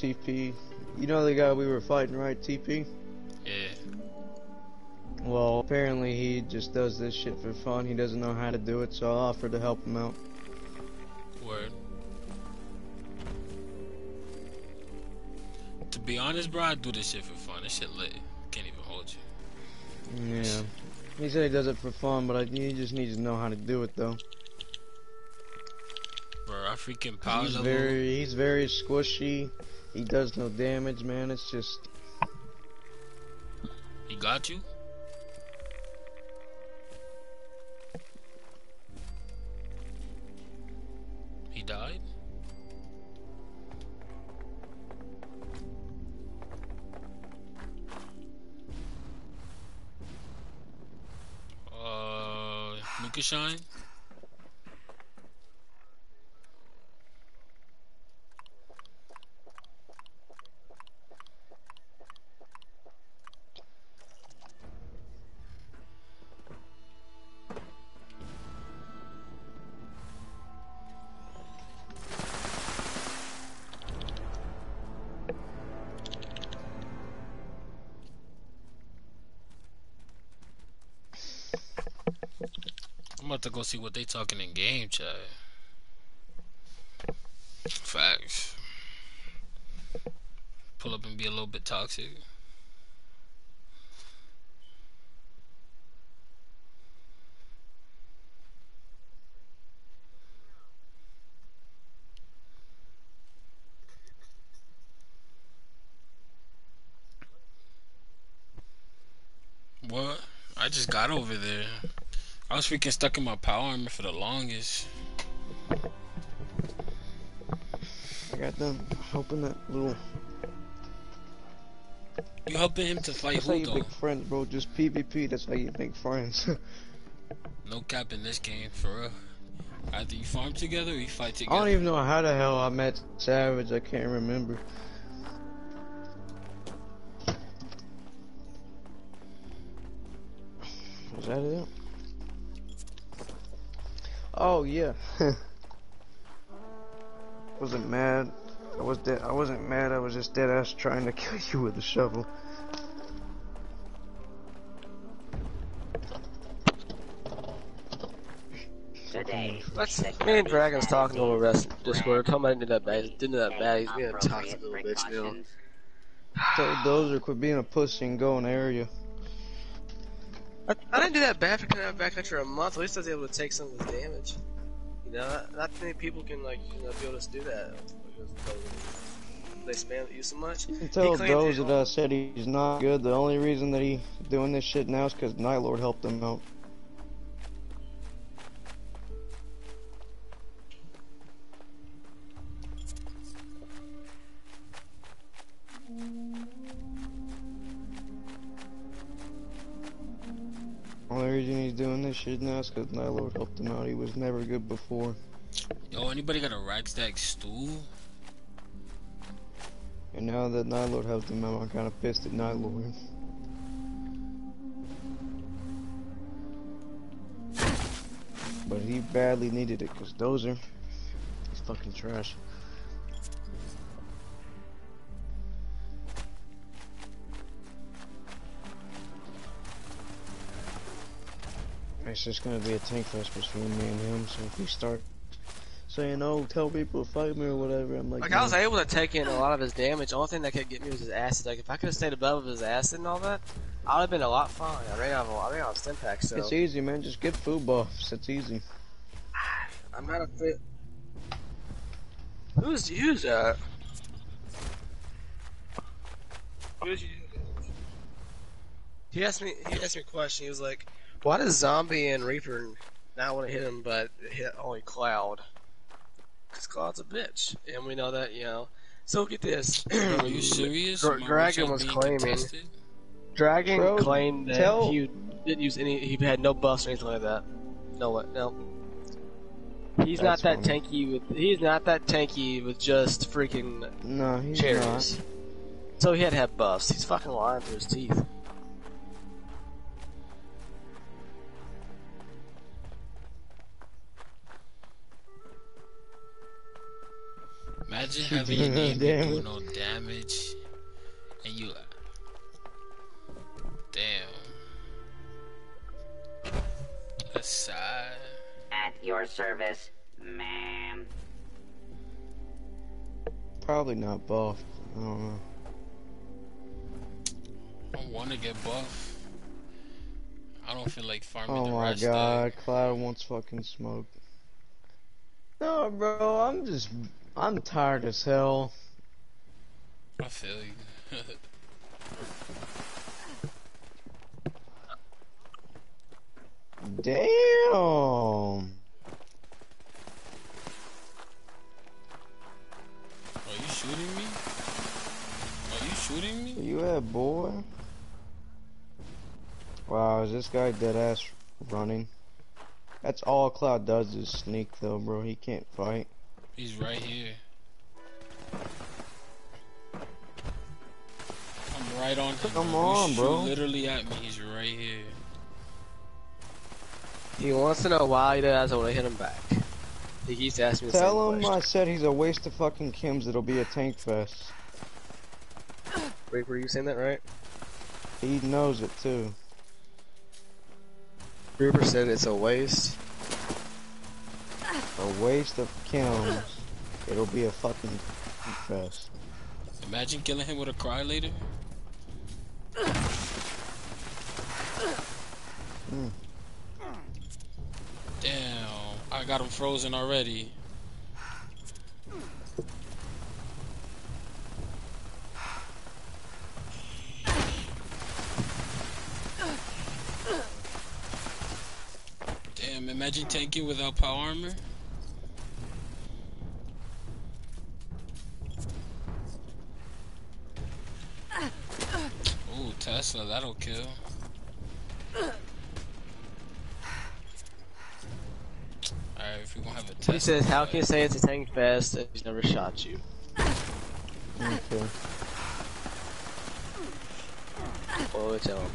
TP. You know the guy we were fighting, right? TP. Yeah. Well, apparently he just does this shit for fun. He doesn't know how to do it, so I offered to help him out. Word. To be honest, bro, I do this shit for fun. This shit lit. Can't even hold you. Yeah. He said he does it for fun, but I, he just needs to know how to do it though. Bro, I freaking power He's level. very, he's very squishy. He does no damage, man. It's just, He got you? He died? Uh, Nuka? Go see what they talking in game chat. Facts. Pull up and be a little bit toxic. What? I just got over there. I was freaking stuck in my power armor for the longest. I got them helping that little. You helping him to fight That's how who you though? make friends, bro. Just PvP. That's how you make friends. No cap in this game, for real. Either you farm together or you fight together. I don't even know how the hell I met Savage. I can't remember. Yeah. wasn't mad. I was dead. I wasn't mad. I was just dead ass trying to kill you with a shovel. Today, Let's, me and Dragon's talking over rest Discord. Talking about didn't do that bad. Didn't do that bad. He's being a toxic little bitch now. Tell Dozer quit being a pussy and go in the area. I, I didn't do that bad for coming out back after a month. At least I was able to take some of his damage. You know, not, not many people can like you know be able to do that. They spam you so much. You can tell He claimed Dozer it- that I said he's not good. The only reason that he doing this shit now is because Night Lord helped him out. He's this shit because Night helped him out. He was never good before. Yo, anybody got a rad stag stew? And now that Night helped him memo, I'm kind of pissed at Night But he badly needed it, because Dozer is fucking trash. It's just gonna be a tank fest between me and him, so if we start saying, oh, tell people to fight me or whatever, I'm like, Like no. I was able to take in a lot of his damage. The only thing that could get me was his acid. Like if I could have stayed above his acid and all that, I would have been a lot fine. I ran out of I ran out of stim packs, so It's easy, man. Just get food buffs. It's easy. I'm out of fit. Who's who's that? Who's He asked me. He asked me a question. He was like, "Why does Zombie and Reaper not want to hit him, but hit only Cloud?" Because Cloud's a bitch, and we know that, you know. So get this. Are you serious? Dra- My Dragon was claiming- contested? Dragon Bro, claimed that tell- he didn't use any. He had no buffs or anything like that. No, what? No. He's That's not that funny. tanky with. He's not that tanky with just freaking No, he's cherries. not. So he had to have buffs. He's fucking lying through his teeth. Imagine having your name be Damn. doing no damage, and you damn. That's sad. At your service, ma'am. Probably not buffed. I don't know. I want to get buff. I don't feel like farming Oh the my rest god, Cloud wants fucking smoke. No, bro, I'm just, I'm tired as hell. I feel you. Damn. Are you shooting me? Are you shooting me? Where you at, boy? Wow, is this guy dead ass running? That's all Cloud does is sneak though, bro. He can't fight. He's right here. I'm right on him. Come bro. on, You shoot bro. Literally at me. He's right here. He wants to know why he doesn't want to hit him back. He keeps asking me the Tell same him I said he's a waste of fucking Kims. It'll be a tank fest. Reaper, you saying that right? He knows it too. Reaper said it's a waste. A waste of kills. It'll be a fucking fest. Imagine killing him with a Cryolator. Mm. Damn, I got him frozen already. Damn, imagine tanking without power armor. Ooh, Tesla, that'll kill. Alright, if we gonna have a Tesla. He says, "How can you say it's a tank fest if he's never shot you?" Okay. What would tell him?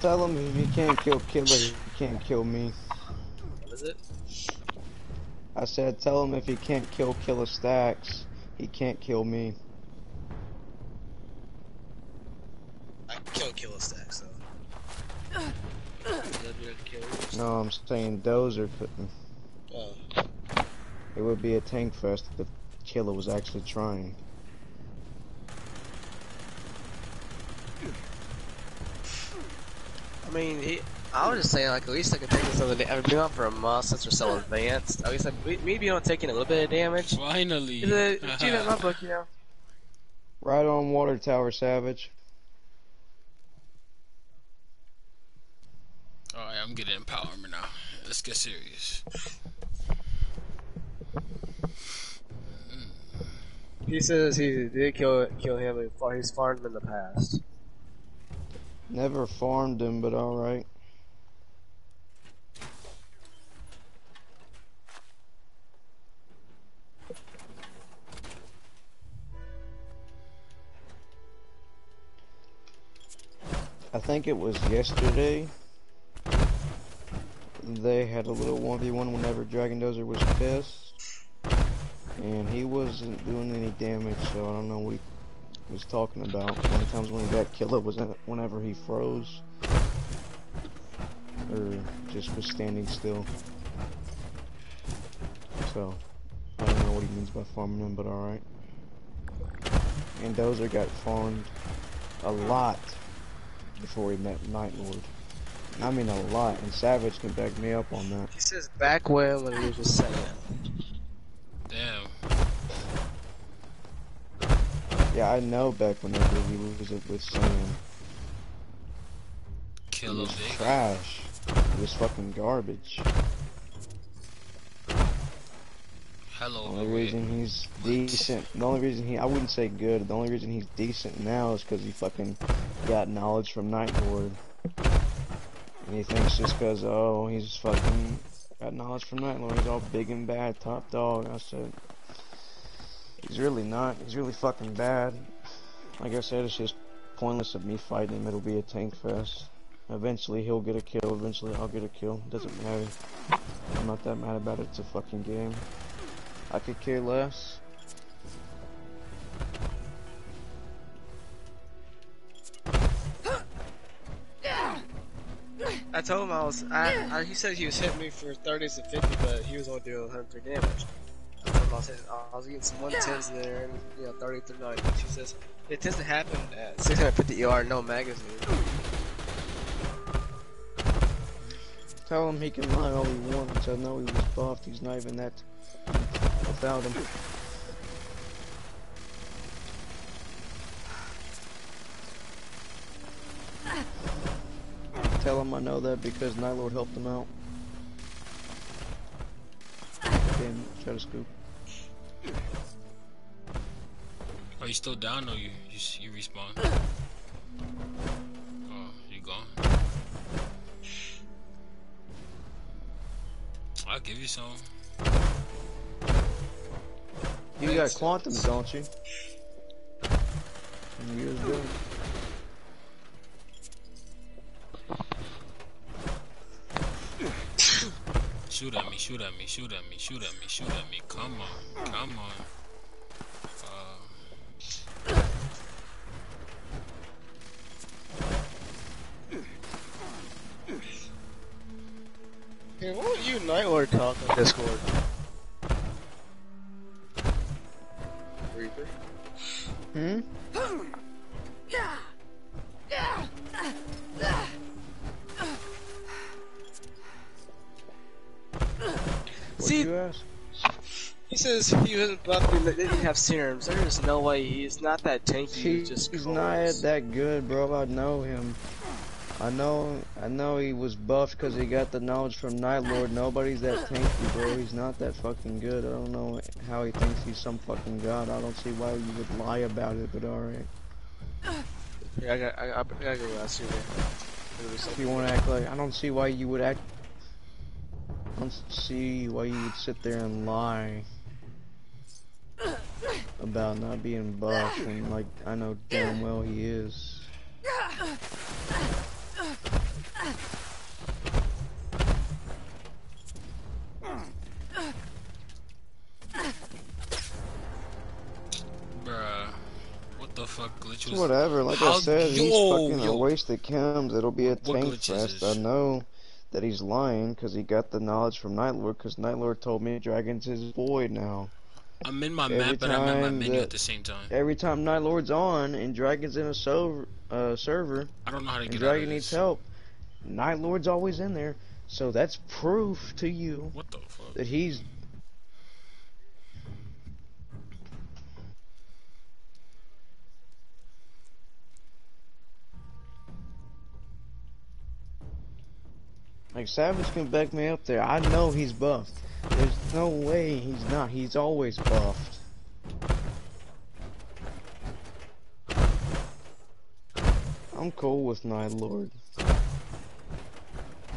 Tell him if he can't kill Killer, he can't kill me. What is it? I said, tell him if he can't kill Killer Stacks, he can't kill me. I can kill Killer Stacks though. No, I'm saying Dozer couldn't. Oh. It would be a tank fest if the Killer was actually trying. I mean, he, I was just saying, like, at least I could take some of the. I've been on for a month since we're so advanced. At least, like, we- maybe I'm taking a little bit of damage. Finally. Is it, do you know my book, you know? Right on Water Tower, Savage. I'm getting empowerment now. Let's get serious. He says he did kill kill him. He's farmed him in the past. Never farmed him, but all right. I think it was yesterday they had a little 1v1 whenever Dragon Dozer was pissed. And he wasn't doing any damage, so I don't know what he was talking about. One times when he got killed was whenever he froze. Or just was standing still. So, I don't know what he means by farming him, but alright. And Dozer got farmed a lot before he met Night Lord. I mean a lot, and Savage can back me up on that. He says back when when he was just saying. Damn. Yeah, I know back whenever he was with Sam. He Kill a was big. trash. He was fucking garbage. Hello. The only wait. reason he's decent, the only reason he, I wouldn't say good, the only reason he's decent now is because he fucking got knowledge from Night Lord. And he thinks just because, oh, he's fucking got knowledge from Night Lord, he's all big and bad, top dog. I said, he's really not, he's really fucking bad. Like I said, it's just pointless of me fighting him, it'll be a tank fest. Eventually he'll get a kill, eventually I'll get a kill, doesn't matter. I'm not that mad about it, it's a fucking game. I could care less. I told him I was. I, I he said he was hitting me for 30s and 50, but he was only doing 100 damage. I told him I was, hitting, I was getting some 110s in there and you know 30 through 90. She says it doesn't happen at 650 ER, no magazine. Tell him he can lie all he wants. I know he was buffed. He's not even that without him. Tell him I know that because Night Lord helped him out. Damn, try to scoop. Are you still down or you you, you respawn? Oh, you gone? I'll give you some. You got quantums, don't you? You was good. Shoot at me, shoot at me, shoot at me, shoot at me, shoot at me. Come on, come on. Uh, Hey, what were you and Night Lord talk on Discord? Reaper. Hmm? What See-? He says he wasn't buffing, but didn't have serums. There's no way he's not that tanky. He, he's just he's not that good, bro. I know him. I know, I know he was buffed because he got the knowledge from Night Lord. Nobody's that tanky, bro. He's not that fucking good. I don't know how he thinks he's some fucking god. I don't see why you would lie about it, but alright. Yeah, I got, I, I, I gotta go last year. If you want to act like, I don't see why you would act. I don't see why you would sit there and lie about not being buffed, and like I know damn well he is. bruh. What the fuck glitch was Whatever, like I said, he's fucking yo. a waste of chems. It'll be a What tank fest. I know that he's lying because he got the knowledge from Night Lord. Because Night Lord told me Dragon's his void now. I'm in my Every map, but I'm in my menu that- at the same time. Every time Night Lord's on and Dragon's in a server, uh, server, I don't know how to get Dragon needs help, Night Lord's always in there. So that's proof to you What the fuck? that he's. Like Savage can back me up there. I know he's buffed. There's no way he's not. He's always buffed. I'm cool with Night Lord.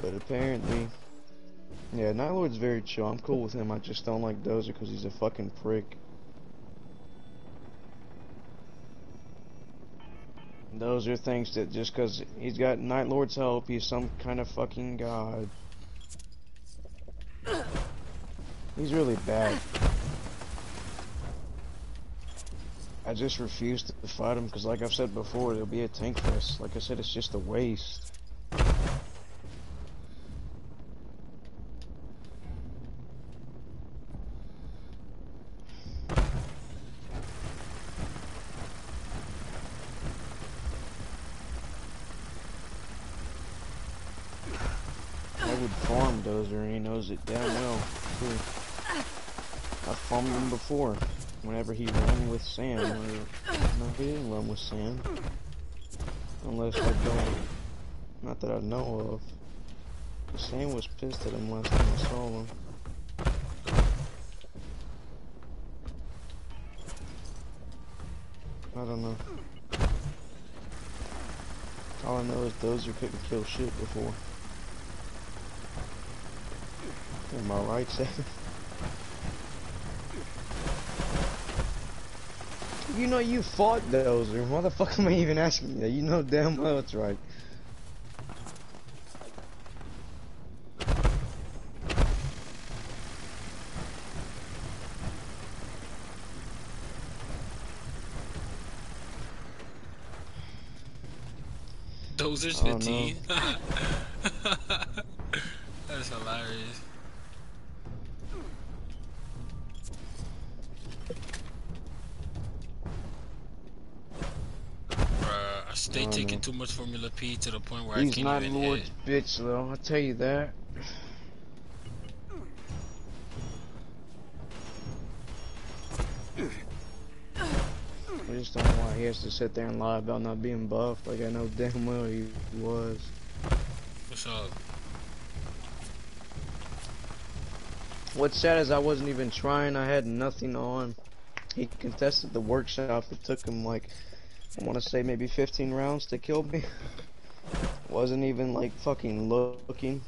But apparently, yeah, Night Lord's very chill. I'm cool with him. I just don't like Dozer because he's a fucking prick. Those are things that just because he's got Night Lord's help, he's some kind of fucking god. He's really bad. I just refuse to fight him because, like I've said before, it'll be a tank fest. Like I said, it's just a waste. I would farm Dozer and he knows it damn well. Too. Farmed him before. Whenever he ran with Sam. Or, no, he didn't run with Sam. Unless I don't. Not that I know of. Sam was pissed at him last time I saw him. I don't know. All I know is Dozer couldn't kill shit before. Am I right, Sam? You know you fought Dozer. Why the fuck am I even asking you that? You know damn well it's right. Dozer's Oh, no. 15. That's hilarious. Bruh, I stay Oh, taking too much Formula P to the point where He's I can't not even Lord's hit. bitch though, I'll tell you that. I just don't know why he has to sit there and lie about not being buffed. Like I know damn well he was. What's up? What's sad is I wasn't even trying. I had nothing on. He contested the workshop. It took him like I want to say maybe 15 rounds to kill me. Wasn't even like fucking looking.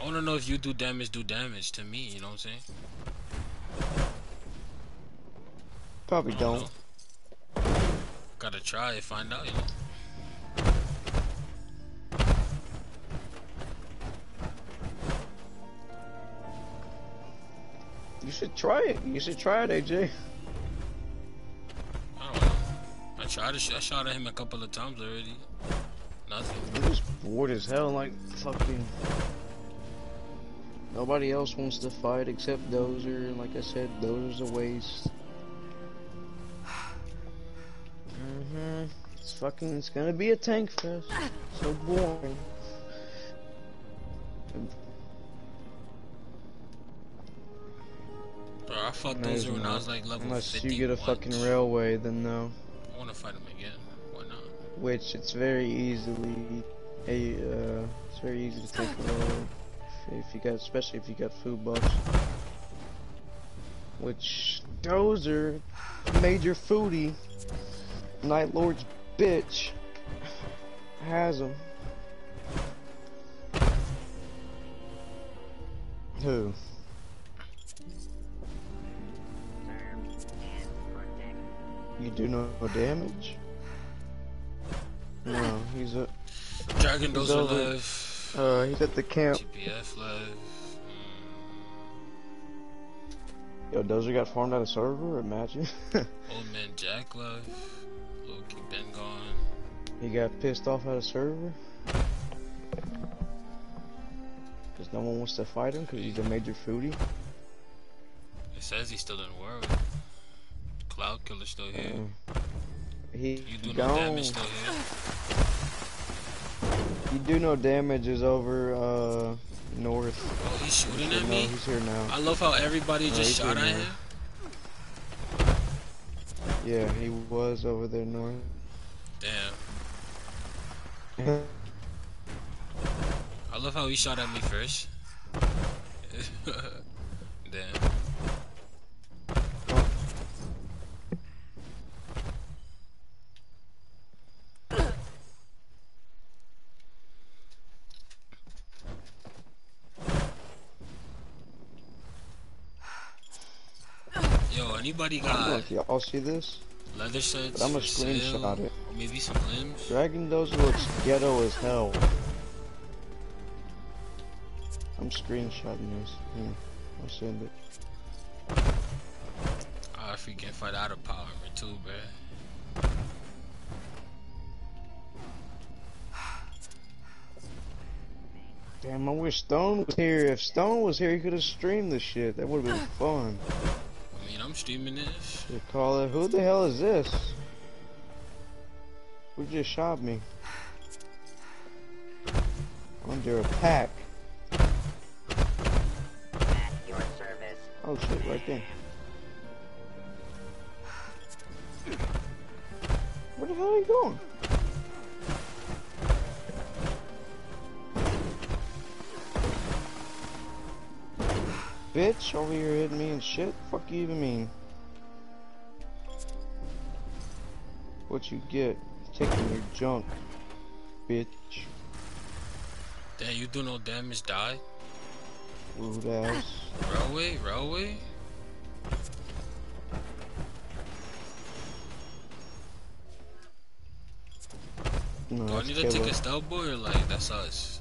I wanna know if you do damage, do damage to me, you know what I'm saying? Probably I don't. know. Gotta try it, find out, you know. You should try it. You should try it, AJ. Tried to sh I shot at him a couple of times already. Nothing. I'm just bored as hell. Like fucking. Nobody else wants to fight except Dozer. And like I said, Dozer's a waste. Mhm. It's fucking. It's gonna be a tank fest. So boring. Bro, I fucked those when I was like level Unless 50. you get a fucking railway, then no. I wanna fight him again. Why not? Which it's very easily a uh, it's very easy to take railway if, you got, especially if you got food buffs. Which Dozer, major foodie, Night Lord's bitch, has them. Who? You do no damage? No, he's a Dragon Dozer over. left. uh he's at the camp. GPF left. Mm, Yo, Dozer got farmed out of server, imagine. Old man Jack left. Loki been gone. he got pissed off out of server. Cause no one wants to fight him cause he's a major foodie. It says he's still in the world. Cloud Killer still here. Uh, he You do no damage still here. You do no damage is over uh north. Oh, he's shooting But at no, me? he's here now. I love how everybody No, just shot at him. Yeah, he was over there north. Damn. I love how he shot at me first. Damn. Yo, anybody got y'all see this? Leather sets. For sale, screenshot it. Maybe some limbs. Dragon Dozer looks ghetto as hell. I'm screenshotting this. Hmm. I'll send it. I freaking fight out of power too, bruh. Damn, I wish Stone was here. If Stone was here, he could have streamed this shit. That would have been fun. I'm streaming this. They call it, who the hell is this? Who just shot me? Under your service. Oh shit, right there. Where the hell are you going? Bitch, over here hitting me and shit. Fuck you even mean? What you get? Taking your junk, bitch. Damn, you do no damage, die. Rude ass. Railway, railway. No, Do I need to take a stealth boy or like that's us?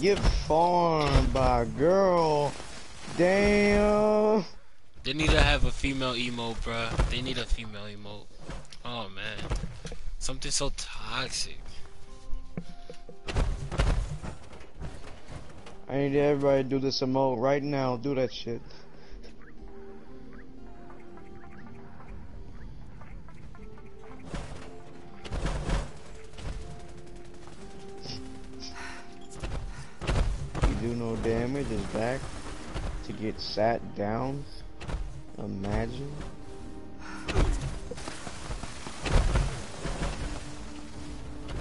Get farmed by a girl. Damn. They need to have a female emote, bruh. They need a female emote. Oh man, something so toxic. I need everybody to do this emote right now. Do that shit. Sat down. Imagine.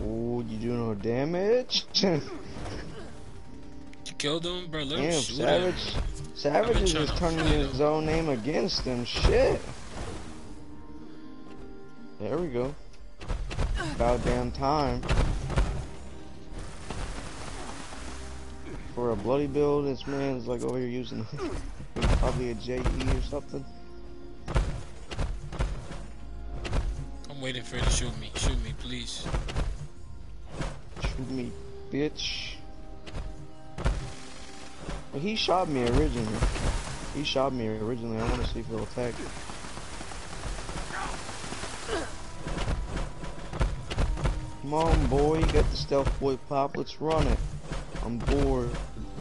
Ooh, you do no damage? You killed him, bro. Let him Damn, shoot Savage. him. Savage is just turning his him. own name against him. Shit. There we go. About damn time. For a bloody build, this man's like over here using probably a JE or something. I'm waiting for you to shoot me. Shoot me, please. Shoot me, bitch. He shot me originally. He shot me originally. I want to see if he'll attack. Come on, boy. You got the stealth boy pop. Let's run it. I'm bored.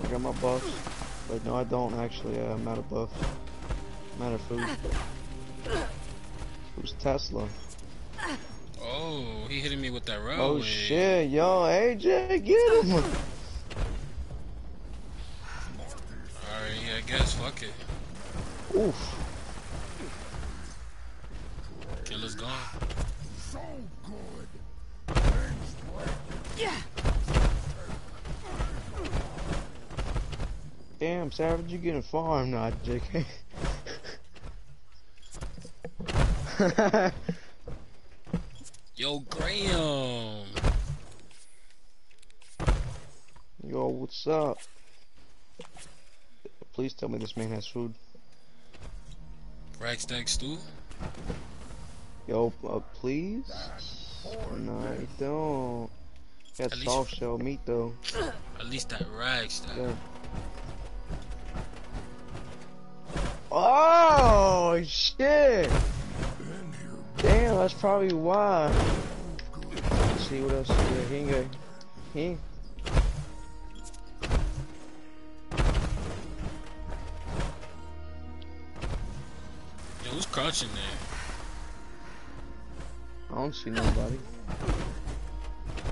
I got my buffs. But no, I don't actually. Uh, I'm out of buffs. I'm out of food. Who's Tesla? Oh, he hitting me with that railway. Oh shit, yo, AJ, get him! Alright, yeah, I guess. Fuck it. Oof. Killer's gone. Damn, Savage, you getting farmed now, JK. Yo, Graham. Yo, what's up? Please tell me this man has food. Rad stag stew. Yo, uh, please? No, I don't. Least- soft shell meat though. At least that rad stag. Yeah. Oh shit! Damn, that's probably why. Let's see what else? Yeah, he ain't got. He. Yo, who's crouching there? I don't see nobody.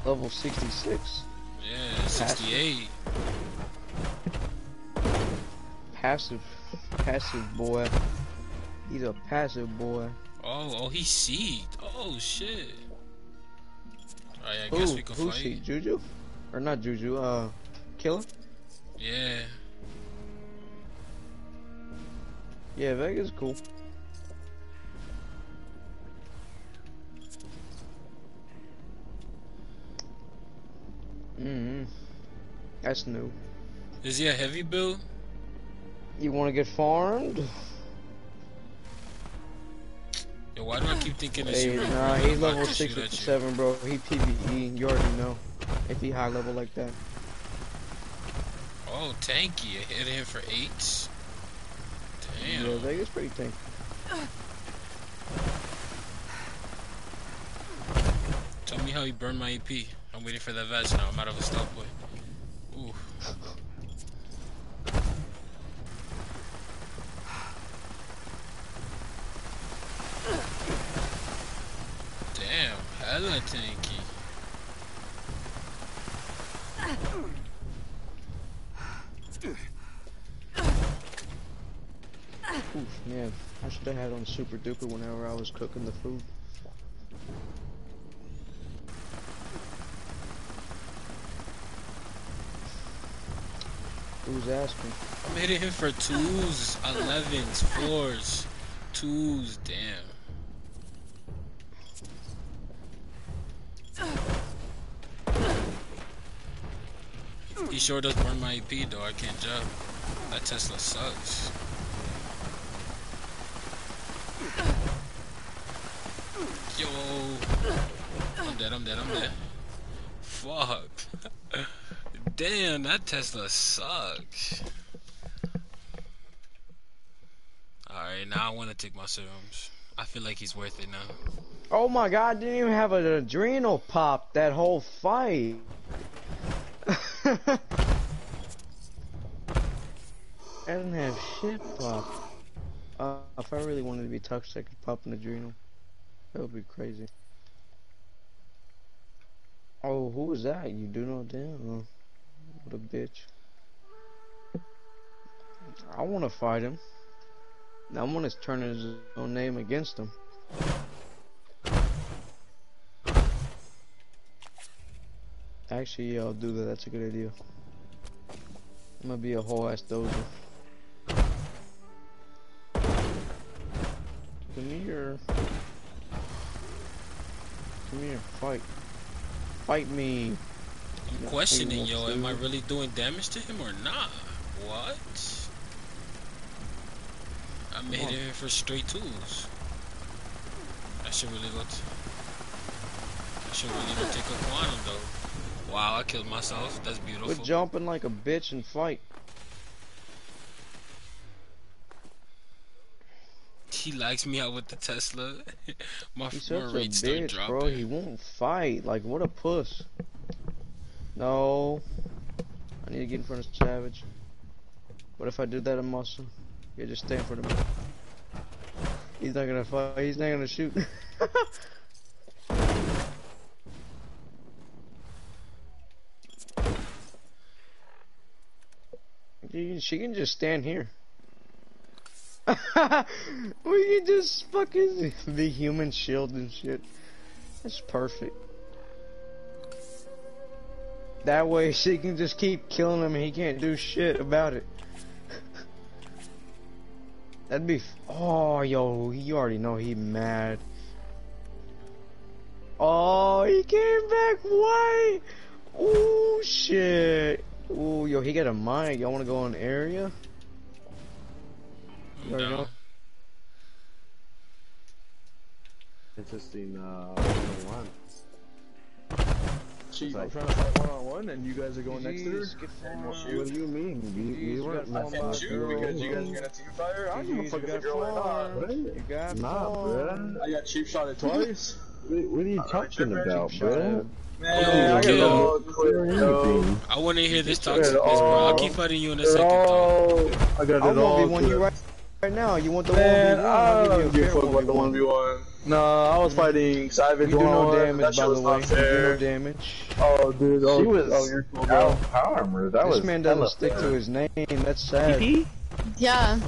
Level 66. Yeah, 68. Passive. Passive boy. He's a passive boy. Oh, oh, he seeked. Oh, shit. Alright, I Who? guess we can Who's fight. he? Juju? Or not Juju, uh, Killer? Yeah. Yeah, Vega's cool. Mm. That's new. Is he a heavy build? You want to get farmed? Yo, why do I keep thinking it's Hey, you? nah, he's level six with seven, bro. He PVE. You already know. If he high level like that. Oh, tanky. I hit him for eights. Damn. Yeah, Vegas pretty tanky. Tell me how he burned my AP. I'm waiting for that veg now. I'm out of a stop boy. Ooh. Damn, hella tanky. Oof, man. I should have had on super duper whenever I was cooking the food. Who's asking? I'm hitting him for twos, elevens, fours, twos. Damn. He sure does burn my AP though. I can't jump. That Tesla sucks. Yo, I'm dead. I'm dead. I'm dead. Fuck. Damn, that Tesla sucks. Alright, now I want to take my serums. I feel like he's worth it now. Oh my god, I didn't even have an adrenal pop that whole fight. I didn't have shit pop. Uh, if I really wanted to be toxic, I could pop an adrenal. That would be crazy. Oh, who was that? You do know damn. What a bitch. I want to fight him. Now I want to turn his own name against him. Actually, yeah, I'll do that. That's a good idea. I'm gonna be a whole ass dozer. Come here. Come here, fight. Fight me. I'm questioning, yo, am I really doing damage to him or not? What? I made on. him for straight tools. I should really go. I should really go take a quantum though. Wow, I killed myself. That's beautiful. jumping like a bitch and fight. He likes me out with the Tesla. my He's such a bitch, bro. He won't fight. Like, what a puss. No. I need to get in front of Savage. What if I do that in muscle? Yeah, just stay in front of me. He's not gonna fight. He's not gonna shoot. She can just stand here. we can just fucking be human shield and shit. That's perfect. That way she can just keep killing him and he can't do shit about it. That'd be. Oh, yo, you already know he mad. Oh, he came back white. Oh shit. Oh, yo, he got a mic. Y'all wanna go on area? I'm There we go. Interesting, uh, one. Chief, I'm Like- trying to fight one on one, and you guys are going next to her. Jeez, get And we'll farmed. shoot. What do you mean? You, Jeez, you you weren't got messing farmed. with Shoot, because you guys are gonna team fire. I don't give a Jeez, fuck you if it's a got girl or not. farmed. What? You got Nah, farmed. bruh. I got cheap shot it twice. What, what are you talking about, Cheap bro? Man, Yo, I got yo. all clear, yo. Anything. I want to hear this They're toxicness, bro. I'll keep fighting you in a second, though. I got I it all. won't be one you clear. Right, right now. You want the Man, 1v1? I I'll don't give give you a a fuck fair about the 1v1. Nah, I was fighting Savage You do no damage, That by the way. not You do no fair. damage. Oh, dude. Oh, She was oh, you're cool, bro. out power armor. That This was man doesn't stick to his name. That's sad. Yeah.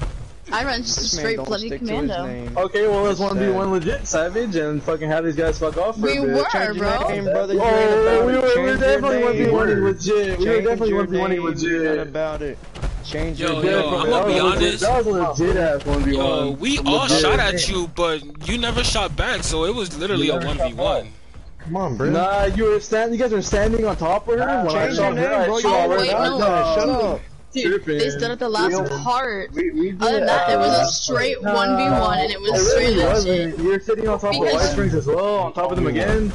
I run just a This man straight don't bloody commando. to his name. Okay, well, let's That's 1v1 legit Savage and fucking have these guys fuck off for We a bit. were, Change your bro. name, brother. Oh, you Oh, about we it. were, we were Change your definitely 1v1 legit. We were definitely your 1v1 name. You're legit. about it. Change Yo, your yo. I'm gonna be that was legit- honest. That was a legit ass 1v1. Yo, we all Legit. shot at you, but you never shot back, so it was literally a one v one. Come on, bro. Nah, you were standing. You guys were standing on top of her. Nah, when I Change shot your name, her, bro. You Oh, her. wait, Nah, no. nah, Shut up. Dude, they stood at the last part. We, we did Other than that, it was a uh, straight Nah. 1v1 and it It was straight really legit. wasn't. You're sitting on top of Because- White Springs as well, on top of them again.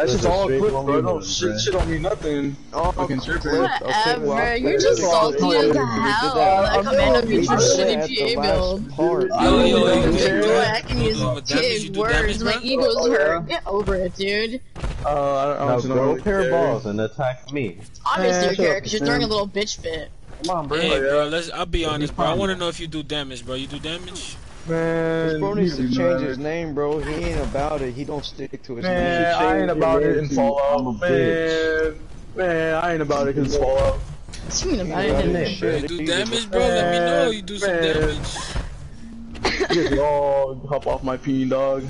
That's just all straight equipped, bro. one-v-ones, Don't shit, bro. shit don't mean nothing. Oh, Fucking tripping. Okay, Whatever, I'll you're just salty as hell Uh, that I'm Commando not- beat your I'm shitty at the PA last build. part. Yo, yo, yo, good yeah. I can use damage, you big do words. damage, My bro? ego's hurt. Get over it, dude. Uh, I don't, I Now don't know grow what a pair of balls and attack me. Obviously, you shut care up, because you're throwing a little bitch fit. Come on, bro. Hey, yeah. bro, let's. I'll be honest, bro. I want to know if you do damage, bro. You do damage? Man, This bro needs to change know, his name, bro. He ain't about it. He don't stick to his Man, name. I ain't about it in I'm a Fallout. Man, bitch. man, I ain't about it because it's Fallout. What you mean about Yeah, it? man. dude? Shit, you do he damage, just- bro? Let me know. You do some Man. damage. You guys all hop off my peen, dog.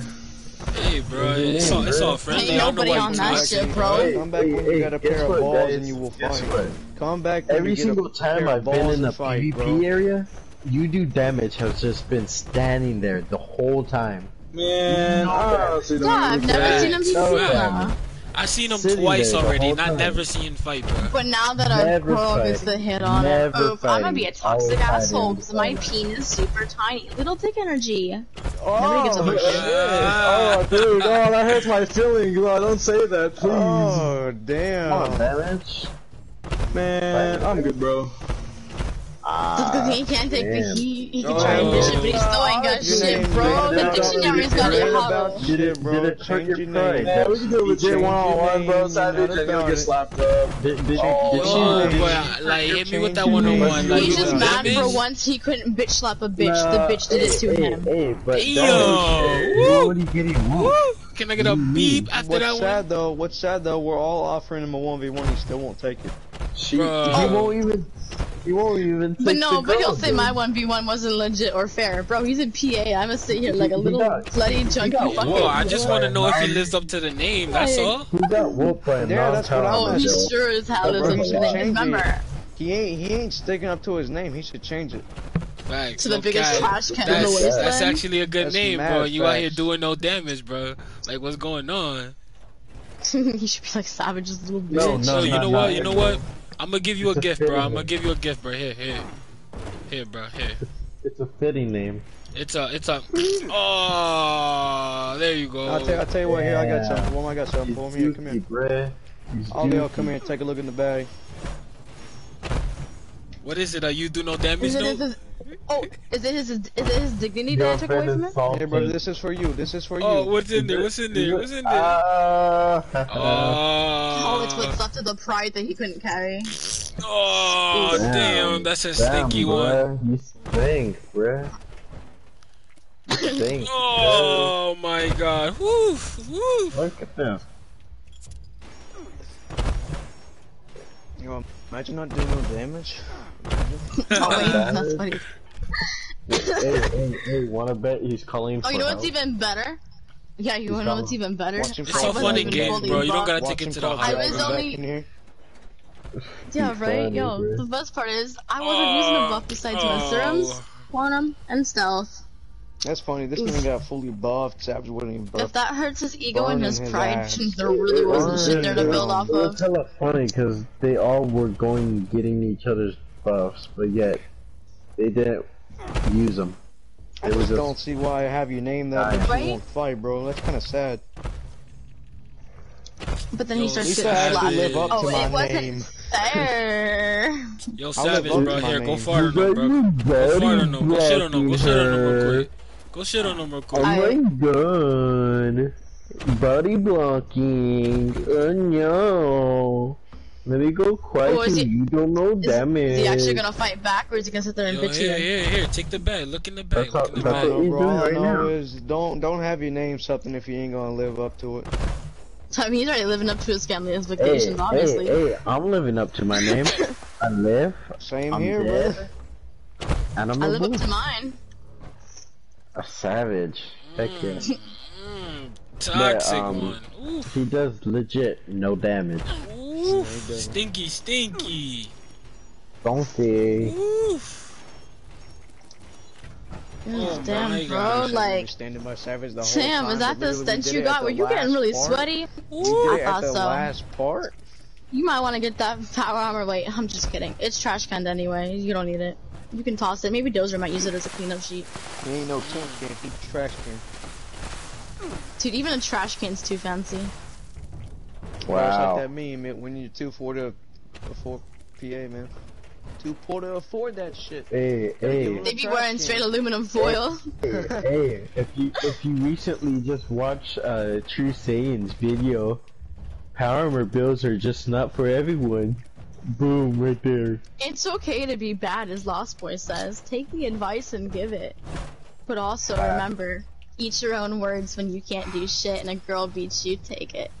Hey, bro. It's all, it's all friendly. Ain't I don't know nobody on that shit, bro. Hey, Come back hey, when you hey, got a pair of balls and you will Guess fight. Come back when Every you get single time I've been in the and PvP area, you do damage has just been standing there the whole time. Man, I honestly don't Yeah, I've never Facts. seen him No before damage. now. I seen him Sitting twice already, whole not time. never seen fight, bro. But now that I've girl gets the fighting. hit on Never it, oof, I'm gonna be a toxic asshole because my penis is super tiny. Little dick energy. Oh, Nobody gives a shit. shit. Oh, dude, no, that hurts my feelings. No, don't say that, please. Oh, Come damn. on, damage. Man, I'm good, bro. Just because he can't take the heat, he can try and dish it, but he still ain't got your shit, bro. The Don't- dictionary's don't got be it forgetting hollow. Did shit, it- bro. did it hurt Change your your pride? name. Yeah, we can do a legit Change one on one, bro. name, Savage, not and you'll get slapped up. Did, did, Oh, did Oh, she? boy, I- like, hit me with that Change one on one. Like, He's just mad for once he couldn't bitch slap a bitch. Nah, The bitch did it to him. Hey, but Yo, damage, woo. you already getting Woo! whooped. Can I get a beep after What's that one? What's sad though? What's sad though? We're all offering him a one v one. He still won't take it. She, Bro. he won't even. He won't even. But no, but he'll girl, say my 1v1 wasn't legit or fair. Bro, he's in PA. I'm gonna sit here like a little got- bloody junkie fucking. Whoa, I just want to know if he lives up to the name. That's all. He got whooped by a Yeah, that's what non-town I'm Oh, at, he sure as hell Bro, is he up to the change it. Remember, He ain't. He ain't sticking up to his name. He should change it. Facts. to the no biggest cap. trash can in the That's, wasteland. that's actually a good That's name, mad bro. You out here doing no damage, bro. Like, what's going on? he should be like Savage's little bitch. No, no, so you no, know no, what? You know what? I'm gonna give you a a gift, bro. fitting I'm gonna give you a gift, bro. Here, here, here, bro. Here. It's a fitting name. It's a, it's a. Oh, there you go. I'll tell. I'll tell you what. Here, I got Yeah. something. Boom, I got something. He's Boom, here, come here. bruh. He's All y'all, come here. Take a look in the bag. What is it? Are you do no damage Is it, is though? it, oh, is it his is it his dignity Your that I took away from him? Hey, brother, this is for you. This is for you. Oh, what's in there? What's in there? What's in there? Ah. Oh, it's Oh, what's left of the pride that he couldn't carry. oh, damn, that's a Damn, stinky one. You stink, bruh. You stink. Oh my god. Woo, woo. Look at this. You know, imagine not doing no damage. Oh wait, that's funny. Hey, hey, hey, wanna bet he's calling Oh, for you know what's even better? Yeah, you wanna know what's even better? It's I so was fun in games, bro. You don't gotta Watch take it him to the high I was only- here. Yeah, right? Yo, bro. the best part is, I wasn't using a buff besides my oh, serums, Oh. quantum, and stealth. That's funny. This Oof. nigga got fully buffed. Savage wouldn't even buff. If that hurts his ego Burn and his his pride, ass. there really wasn't shit there to build off was of. funny because they all were going getting each other's buffs, but yet they didn't use them. I It was just just don't see why I have you name that, but Right? you won't fight, bro. That's kind of sad. But then Yo, he starts least getting I actually slapped. live up Oh, to it my wasn't name. fair. Yo, Savage, bro. to my Here, go name. fart on him, bro. Go fart on him. Go shit on him. Go shit on him real quick. Go shit on him real quick. Oh I- my god. Body blocking. Oh no. Let me go quiet Oh, is you. he- You don't know Is, damage. is he actually gonna fight back, or is he gonna sit there and Yo, bitch here, you? here, here. Take the bag. Look in the bag. That's Look how- in the that's bag. what- No, he's doing right now. is don't don't have your name something if you ain't gonna live up to it. I mean, he's already living up to his family expectations, hey, obviously. hey, hey, I'm living up to my name. I live, Same I'm here, dead, bro. and I'm I a live up to mine. A savage. Heck yeah. Mm, toxic um, one. Oof, He does legit no damage. Oof. Stinky, stinky. Don't say. Oof. Oh Damn, my bro, gosh. like, standing by Savage the whole Sam, time. is that the stench you got? Were you getting last really part. sweaty? We did I thought so. last part. You might want to get that power armor. Wait, I'm just kidding. It's trash canned anyway. You don't need it. You can toss it. Maybe Dozer might use it as a cleanup sheet. He ain't no tin can, he trash can. Dude, even a trash can's too fancy. Bro, it's Wow. like that meme man, when you're too poor to afford PA, man. Too poor to afford that shit. Hey, hey, They be wearing straight aluminum foil. hey, hey, if you if you recently just watched uh, True Saiyan's video, power armor bills are just not for everyone. Boom, right there. It's okay to be bad, as Lost Boy says. Take the advice and give it. But also remember, eat your own words when you can't do shit and a girl beats you, take it.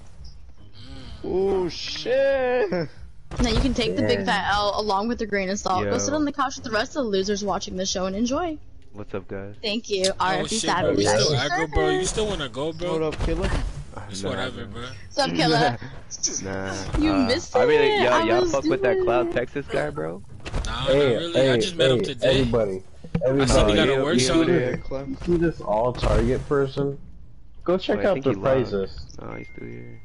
Oh shit! Now you can take the big fat L along with the grain of salt. Go sit on the couch with the rest of the losers watching the show and enjoy. What's up, guys? Thank you, Oh RFB shit, bro. Savage. You still aggro, bro? You still wanna go, Hold bro? up, killer. It's Nah, whatever, bro. What's up, killer? Nah. You uh, missed I really, it. y'all, y'all was fuck with that Cloud. Texas guy, bro? Nah, Hey, not really. I hey, just met him today. Everybody, I said he got a work you shot. there. Club. You see this all target person? Go check Wait, I out think the he lied. prices. Oh, he's still here.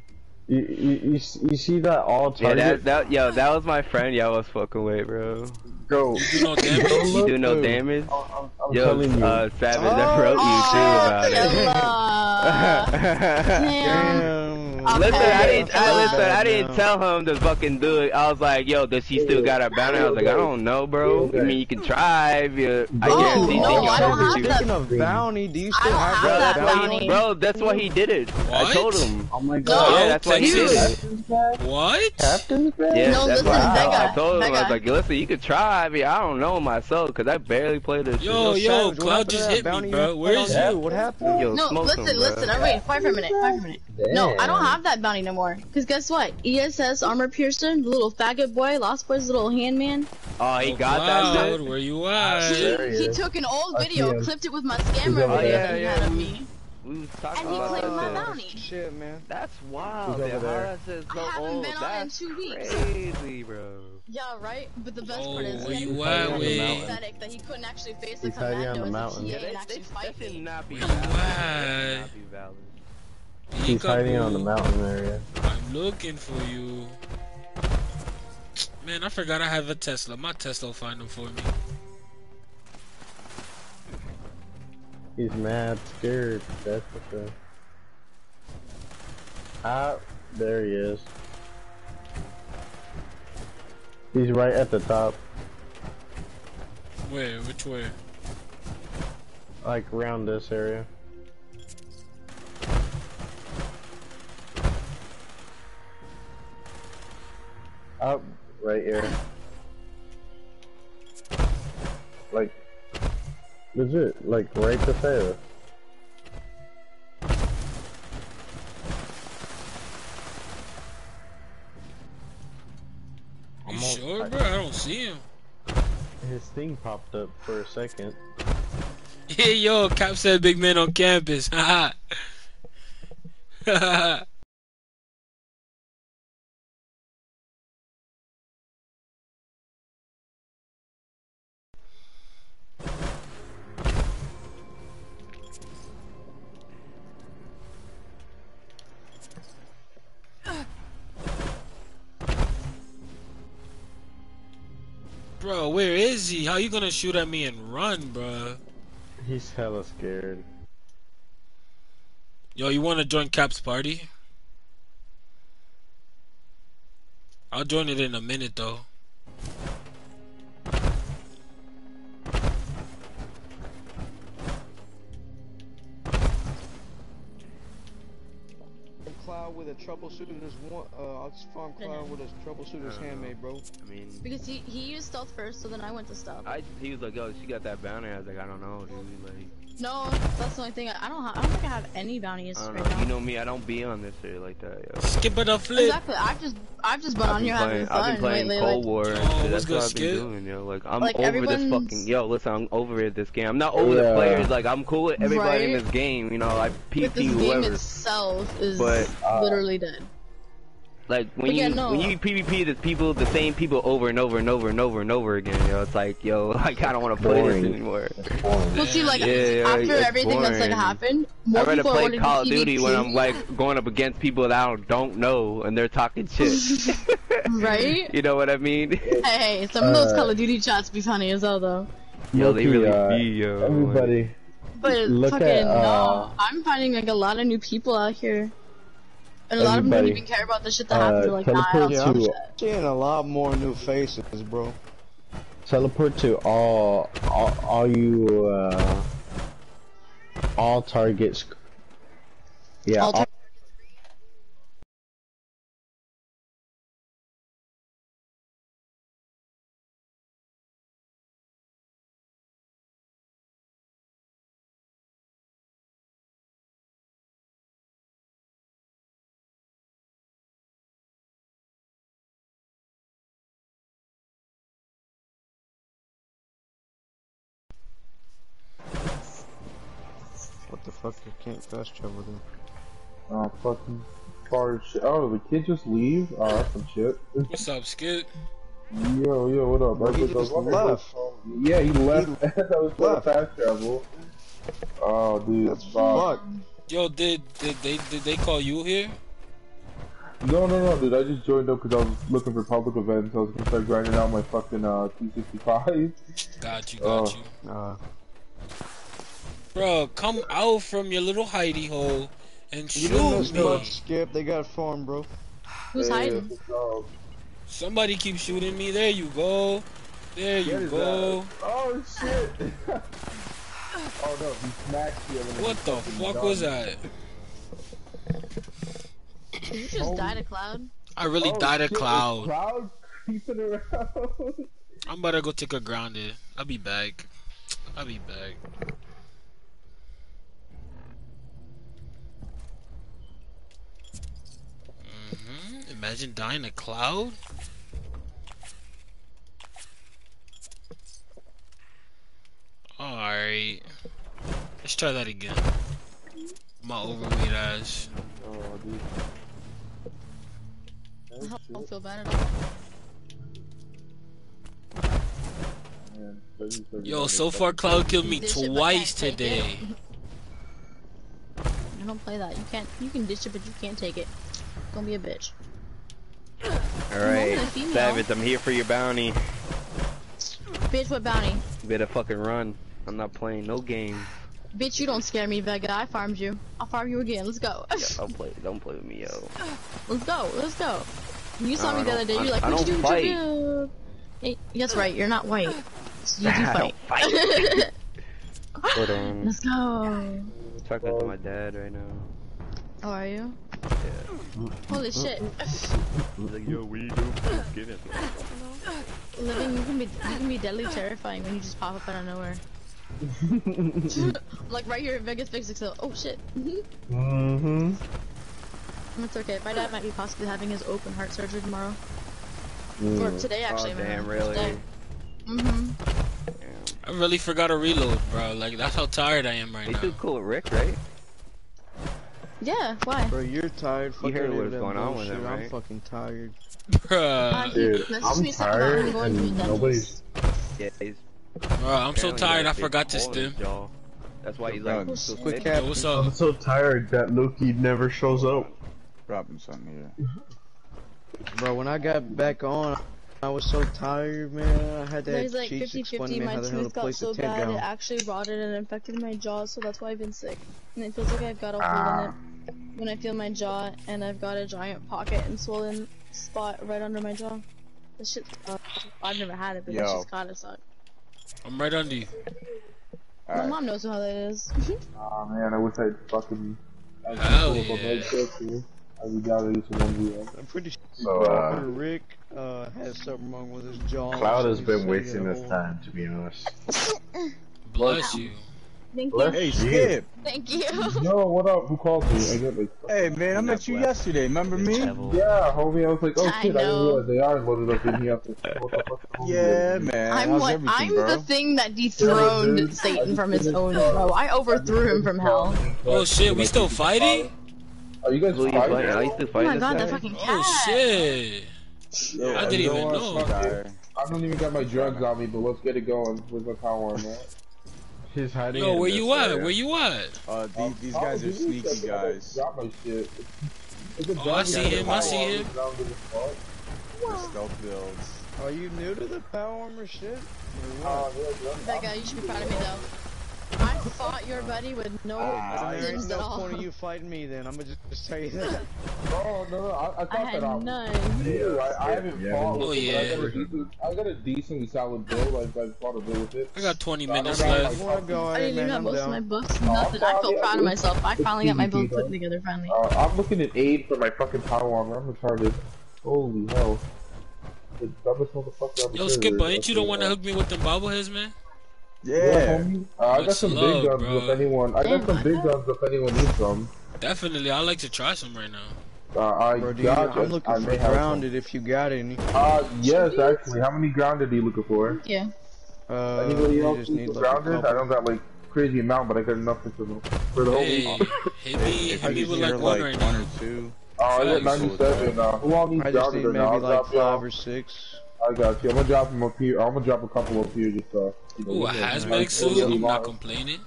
You, you, you, you see that all Yeah, that, that, yo, that was my friend y'all was fucking with, bro. Go. You do no damage. You do no damage? I'm, I'm, I'm Yo, telling you. uh, Savage, I Oh, wrote you too about Oh, it. Damn. Damn. Listen, I didn't. I listen. I didn't tell him to fucking do it. I was like, "Yo, does he still got a bounty?" I was like, "I don't know, bro. I mean, you can try. If you, I Oh, guarantee no, you I don't have that. Speaking of bounty, do you I still have have Bro, that that's bounty. he, bro, that's why he did it. I What? told him. Oh my No, god. yeah, that's why he did it. What? Captain's bag? Yeah, No, that's listen, why I, Vega, I told him. I was like, listen, you could try. I mean, I don't know myself because I barely played this. Yo, shit. yo, Savage, Cloud just hit me, bro. you Where put is on he? you? What happened? Yo, No, listen, listen, I'm waiting. Wait, quiet for a minute. Quiet for a minute. No, I don't Damn. Have that bounty no more. Cause guess what? ESS Armor Piercer, the little faggot boy, Lost Boy's little hand man. Oh, he Oh, got Cloud, that shit. Where you ah, at? He, he he took an old I video, clipped it with my scammer over video there. that he Yeah, had of me. We was talking And he about claimed my that. bounty. Shit, man. That's wild. He's man. over How there. that so I haven't old. been on in two weeks. crazy, bro. Yeah, right? But the best Oh, part is where he you had at, to be pathetic that he couldn't actually face the He's on commando the as a mountain. TA Yeah, and that, actually fight me. not be valid. That should not be valid. He's hiding on the mountain area. I'm looking for you. Man, I forgot I have a Tesla. My Tesla will find him for me. He's mad scared. That's the thing. Ah, there he is. He's right at the top, Where? Which way? like around this area. Up, right here. Like, legit, like right beside us. You Almost- sure, bro? I don't see him. His thing popped up for a second. Hey, yo, Cap said big man on campus. Haha. Haha. Bro, where is he? How you gonna shoot at me and run, bro? He's hella scared. Yo, you wanna join Cap's party? I'll join it in a minute though. Cloud with a troubleshooter's one. Uh, I'll just farm Cloud with a troubleshooter's handmade, bro. I mean, Because he, he used stealth first, so then I went to stealth. I he was like, yo, she got that bounty. I was like, I don't know, dude. Like, No, that's the only thing. I, I don't have. I don't think I have any bounties I don't right know. now. You know me, I don't be on this shit like that, yo. Skip it a flip. Exactly. I've just I've just been I've on been here playing, having I've been playing lately. Cold like, War and Oh, shit. That's what I've been Skip? doing, yo. Like I'm Like, over this fucking yo. Listen, I'm over at this game. I'm not over the players. Like I'm cool with everybody in this game. You know, like I but PP this game whoever. itself is But, uh, literally dead. Like when yeah, you no. when you PvP the people, the same people over and over and over and over and over again, yo, know, it's like, yo, like I don't want to play this anymore. It's boring. Well, see, like Yeah, yeah, after it's everything that's like happened, more I'd rather people are play Call of to Duty when I'm like going up against people that I don't, don't know and they're talking shit. right? you know what I mean? Hey, hey, some of those Uh, Call of Duty chats be funny as hell though. Yo, they really uh, be, yo. Everybody, But Look fucking at, uh, no, I'm finding like a lot of new people out here, and a lot of them don't even care about the shit that uh, happened. They're like, nah, I teleport don't to- give shit. Seeing a lot more new faces, bro. teleport to all, all, all you, uh, all targets. Yeah, All all, can't fast travel there. Oh, fucking far shit. Oh, the kid just leave? Oh, that's some shit. What's up, Skid? Yo, yo, what up? He I was- just left. Yeah, he left. that was left. fast travel. Oh, dude, That's fuck. fuck. Yo, did did they did they call you here? No, no, no, dude. I just joined up because I was looking for public events. I was gonna start grinding out my fucking uh 265. Got you, got Oh. you. Nah. Bro, come out from your little hidey hole and You didn't shoot miss me. much, Skip. They got farm, bro. Who's Yeah, hiding? Uh, Somebody keep shooting me. There you go. There you his go. ass. Oh shit! oh no, he smacked you. What the fuck done. was that? Did you just die to Cloud? I really Oh, died a cloud. Cloud creeping around. I'm about to go take a grounded. I'll be back. I'll be back. hmm Imagine dying a cloud. Alright. Let's try that again. My overweight ass. oh, dude. I don't feel bad at all. Man, thirty, thirty, Yo, so far Cloud killed me Dish it, but twice today. I don't play that. You can't. You can ditch it, but you can't take it. Don't be a bitch. Alright. Savage, I'm here for your bounty. Bitch, what bounty? You better fucking run. I'm not playing no games. Bitch, you don't scare me, Vega. I farmed you. I'll farm you again. Let's go. Yo, don't play, don't play with me, yo. Let's go. Let's go. You saw No, me the other day. You're like, I what you don't you do? Hey, that's right. You're not white. You do fight. fight. Hold on. Let's go. Talking to my dad right now. How are you? Yeah. Holy shit. Like, yo, what are you doing? Get it. Living, you can be, you can be deadly terrifying when you just pop up out of nowhere. like right here at Vegas Physics Hill. Oh shit. mm-hmm. It's okay. My dad might be possibly having his open heart surgery tomorrow. Or today, actually. oh, damn, really? Today. Mm-hmm. I really forgot to reload, bro. Like that's how tired I am right He's now. still cool with Rick, right? Yeah, why? Bro, you're tired. Fuck heard out of what's going on with bullshit. him, I'm fucking tired. Bruh. Uh, Dude, I'm me something about him tired going to his and nobody's. Yeah, he's Bro, I'm so tired a I big forgot to hole in his stim. That's why he's Dog. like so Quick quick. cap. Yo, what's I'm so tired that Loki never shows up. Robinson here. Bro, when I got back on, I was so tired, man. I had to There's have like cheats 50 explaining 50. My how to tooth got so the tent bad it actually rotted and infected my jaw, so that's why I've been sick. And it feels like I've got a hole in ah. it when I feel my jaw, and I've got a giant pocket and swollen spot right under my jaw. This shit sucks. I've never had it, but this Yo. just gotta suck. I'm right under you. My Alright. mom knows how that is. Aw man, I wish I'd fucking. I'd Hell pull up a yeah. med too. I'd be down to do some one I'm pretty sure So, uh, Rick uh, has something wrong with his jaw. Cloud has been wasting his time, to be honest. Bless you. Thank you. Hey. Skip. Thank you. Yo, what up? Who called me? I get like. Hey, man, I met you yesterday. Remember me? Yeah, homie. I was like, oh I shit, I didn't realize they are loaded up in here. What the fuck? Yeah, man. I'm, How's what? everything, I'm bro? the thing that dethroned dude. Satan from his own bro. I overthrew him from hell. Oh shit, we still fighting? Are you guys Who you fighting? fighting? I used to Oh fight my this god, that fucking oh, cat. Oh shit! Yo, I didn't even what, know. fuck it. I don't even got my drugs on me, but let's get it going. Where's my power on that? He's hiding. Yo, in where this you at? area. Where you at? Uh, these, these guys are sneaky guys. Drop my shit. Oh, I see him, I see him. Down the. They're stealth builds. Are you new to the power armor shit? Or Uh, what? yeah, yeah. That guy, you should be proud of me though. I fought your buddy with no Ah, there ain't no all. point of you fighting me then. I'm gonna just, just tell you that. Oh no, no, I, I I that had off. none. Dude, I, I haven't Yeah. fought Oh, with it, but I yeah. got a decent- I got a decently solid build. Like I fought a bit with it. I got 20 I minutes left. like, You wanna go I ahead, didn't even man? have most of my down. books, nothing. I feel proud of myself. I finally got my build put together finally. Uh, I'm looking at aid for my fucking power armor. I'm retarded. Holy hell. The dumbest motherfucker on the Yo. Skipper, ain't you the Okay, one that uh, hooked me with them bobbleheads, man? Yeah, Yeah. Uh, I got some love, big guns bro. if anyone. I got some big guns if anyone needs some. Definitely, I like to try some right now. Uh, I Bro, dude, got I'm looking I for some. grounded if you got any. Uh, yes, actually. How many grounded are you looking for? Yeah. Uh, Anybody else just need need like grounded? I don't got like crazy amount, but I got enough for the for the whole Hey, week. hit me, If hit me with like one like right one now. or two, Uh, I got 97. Uh, who all needs I just grounded need maybe like five or six. I got you. I'm gonna drop them up here. I'm gonna drop a couple up here just uh. You know, Ooh, a we can- hazmat suit. I'm not complaining.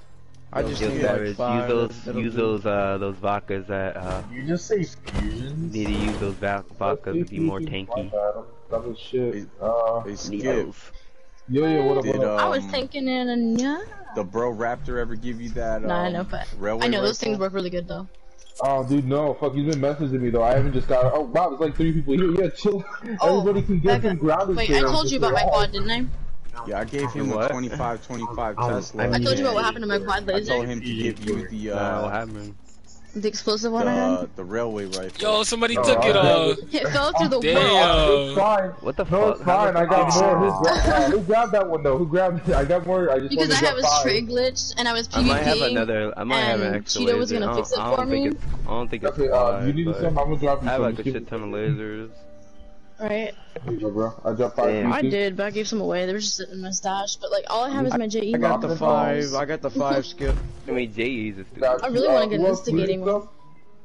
I just Yo, need like five. use those, use those, uh, those vodkas that, uh, You just say fusions? need to use those va- vodkas to be more tanky. That shit. Uh, they skip. Neos. yo, yo, what up? Did What up? I was um, thinking in a yeah. the Bro Raptor ever give you that? Nah, I um, know, but I know those things work really good though. Oh, dude, no. Fuck, he's been messaging me though. I haven't just got. Oh, wow, there's like three people here. Yeah, chill. Oh, Everybody can get Becca, some grounded. Wait, I told you about my their quad, didn't I? Yeah, I gave him What? a 25 25 Um, Tesla. I I told you about what happened to my quad I told him to give you the Uh, what uh, happened? The explosive one I the, had. the railway rifle. Yo, somebody Oh, took it. I Uh, It fell through the Damn. wall. It's fine. What the No, it's fine. I got more. Who grabbed, who grabbed that one though? Who grabbed it? I got more. I just Because I to have a drop stray glitch and I was I might have another. I might have an and extra Cheeto was gonna I fix don't, it I don't for think me. I don't think it's Okay, uh, five, you need but some. I'm gonna drop you I have like a shit ton of lasers. Right. Here bro. I dropped five Damn. I did, but I gave some away. They were just sitting in my stash. But like, all I have is my JE. I got the five. I got the five skip. I mean, JE's is stupid. I really Uh, wanna get who an else needed instigating stuff?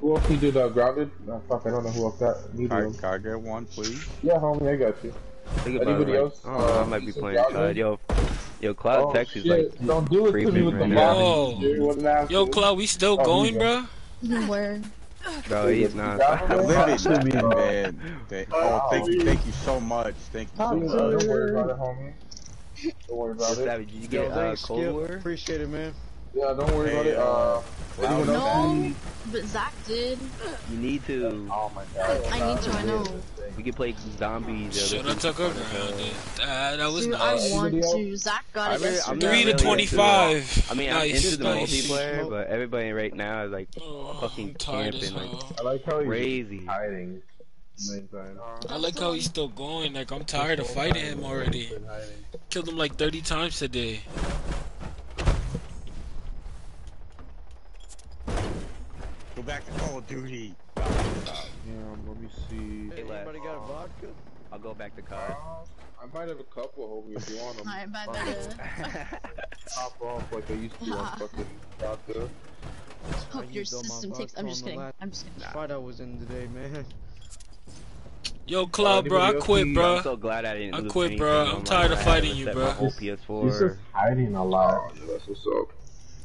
Who else needed uh, grounded? Oh, fuck, I don't know who else got Can I, needed. can I get one, please? Yeah, homie, I got you. Think about Anybody it, else? I don't know, I Uh, might be playing grounded? COD. Yo, yo, Cloud oh, Text is like, don't do it to me creeping with the right now. bomb. Dude, what an ass, yo. Cloud, we still Oh, going, here you bro? Where? Bro, he's not. Grounded? Live it, man. Thank, oh, thank you, thank you so much. Thank you so much. Don't worry about it, homie. Don't worry about it. Savage, you get uh, thanks, Cold War? Appreciate it, man. Yeah, don't worry about Hey, it. Uh, anyone? No, but Zach did. You need to. Oh my god. I need to. I know. We could play zombies. yo, Should have this took is her fun as Uh, that was Dude, I want to. Zach got I it really- I'm Three to really twenty-five. I mean, I'm nice, into the nice. multiplayer, but everybody right now is like Oh, fucking I'm tired as camping, like. I like how he's crazy. Hiding. I like how he's still going. Like I'm tired of fighting him already. Killed him like 30 times today. Back to Call of Duty. Yeah, let me see. Hey, lad. Anybody got a vodka? I'll go back to COD. Uh, I might have a couple, homie, if you want them. Alright, bye, bye. Pop off like I used to on fucking vodka. Hope your used all my system takes. I'm just kidding. last- I'm just kidding. Fight I was in today, man. Yo, Cloud, bro, I quit, bro. I'm so glad I didn't I quit, bro. I'm tired of fighting you, bro. He's just hiding a lot. Oh, that's what's up.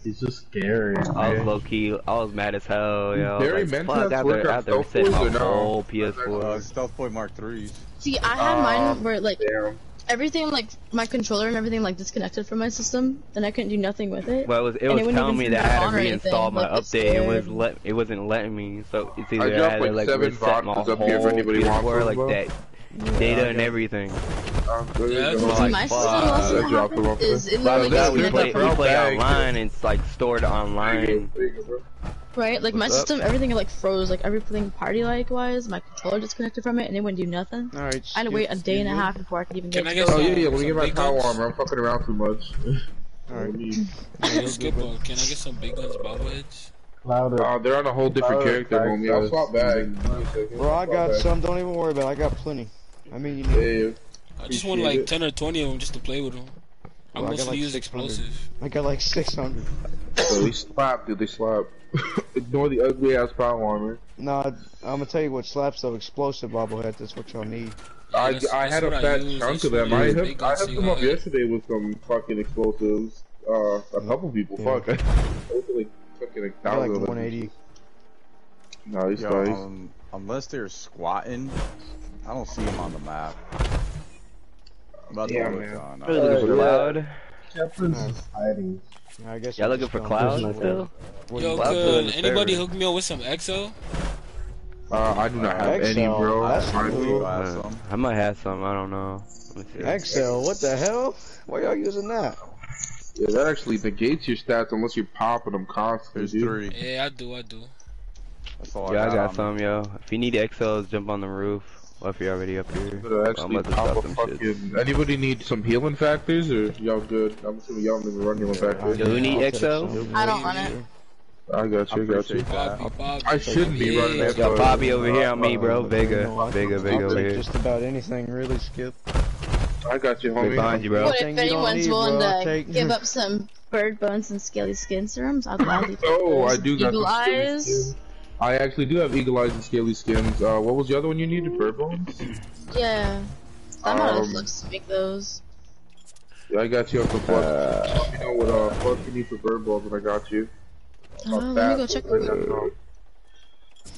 He's just scary. I was low key. I was mad as hell, yo. I was Barry like, Mentats fuck, work after, on after stealth my or no? whole Uh, PS4. Stealth Boy Mark 3s. See, I had Uh, mine where like Damn. everything, like my controller and everything, like disconnected from my system, and I couldn't do nothing with it. Well, it was it was it telling me that I had to on anything, reinstall my like, update and was let it wasn't letting me. So it's either I I, had to like, like reset my whole up here if anybody wants PS4, like that data and everything. There Yeah, it's like, See, my system fuck. also I dropped them happened off is there. it But literally yeah, we play we play online and it's like stored online. There you go, bro. right. Like my up? system, everything like froze. Like everything party like wise, my controller disconnected from it, and it wouldn't do nothing. Alright. I had to wait a day and a half before I could even Can get I get. Oh, some- yeah, yeah, let me get my power guns? armor. I'm fucking around too much. Alright. Yo, Skipper, can I get some big guns bobbleheads? Louder. Uh, they're on a whole different Oh, character, back- homie. I'll swap back. Give me a second. Bro, I got some. Don't even worry about it. I got plenty. I mean, you need. Yeah, I just want like it. 10 or 20 of them just to play with them. I Well, I got mostly like use 600. explosive. I got like 600. So they slap, dude. They slap. Ignore the ugly ass power armor. Nah, I'm gonna tell you what slaps though. Explosive bobblehead. That's what y'all need. I, that's- I that's had a fat chunk of them. I I use. hooked, I guns hooked them up yesterday with some fucking explosives. Uh, a couple people. Yeah. Fuck. I was like fucking like I like thousand. of them. 180. Nice, Yo, nice. um, unless they're squatting, I don't see him on the map. I'm about to Yeah, look man. on. Really looking for. Cloud? Captain's hiding. I guess Y'all looking for Cloud still? What Yo, you- Cloud's still in could anybody hook me up with some EXO? Uh, I do not have X-Cell, any, bro. I- Uh. I might have some. I don't know. Let. X-Cell. What the hell? Why y'all using that? Yeah, that actually negates your stats unless you're popping them constantly. There's dude. three. Yeah, I do, I do. That's all Yeah, I I got. got on some, yo. If you need X-Cells, jump on the roof. Or if you're already up here. But actually I'm about to pop stop a them fucking. shits. Anybody need some healing factors or y'all good? I'm assuming y'all don't even run healing factors. Yo, who need I'll X-Cell? I don't run it. I got you, I got you. appreciate. Bobby, Bobby. I shouldn't be running it. Yo, but- Bobby over here on me, bro. Vega. Vega, Vega over here. just about anything, really, Skip. I got you, Right homie. behind you, bro. But Anything if anyone's willing to take- give up some bird bones and scaly skin serums, I'll gladly take Oh. I do got Eagle some scaly eyes. Skins. I actually do have eagle eyes and scaly skins. Uh, what was the other one you needed? Bird bones? Yeah. I'm out of Um, flips to make those. Yeah, I got you up the fuck. Let me know what uh fuck you need for bird balls, and I got you. Oh, let me go check.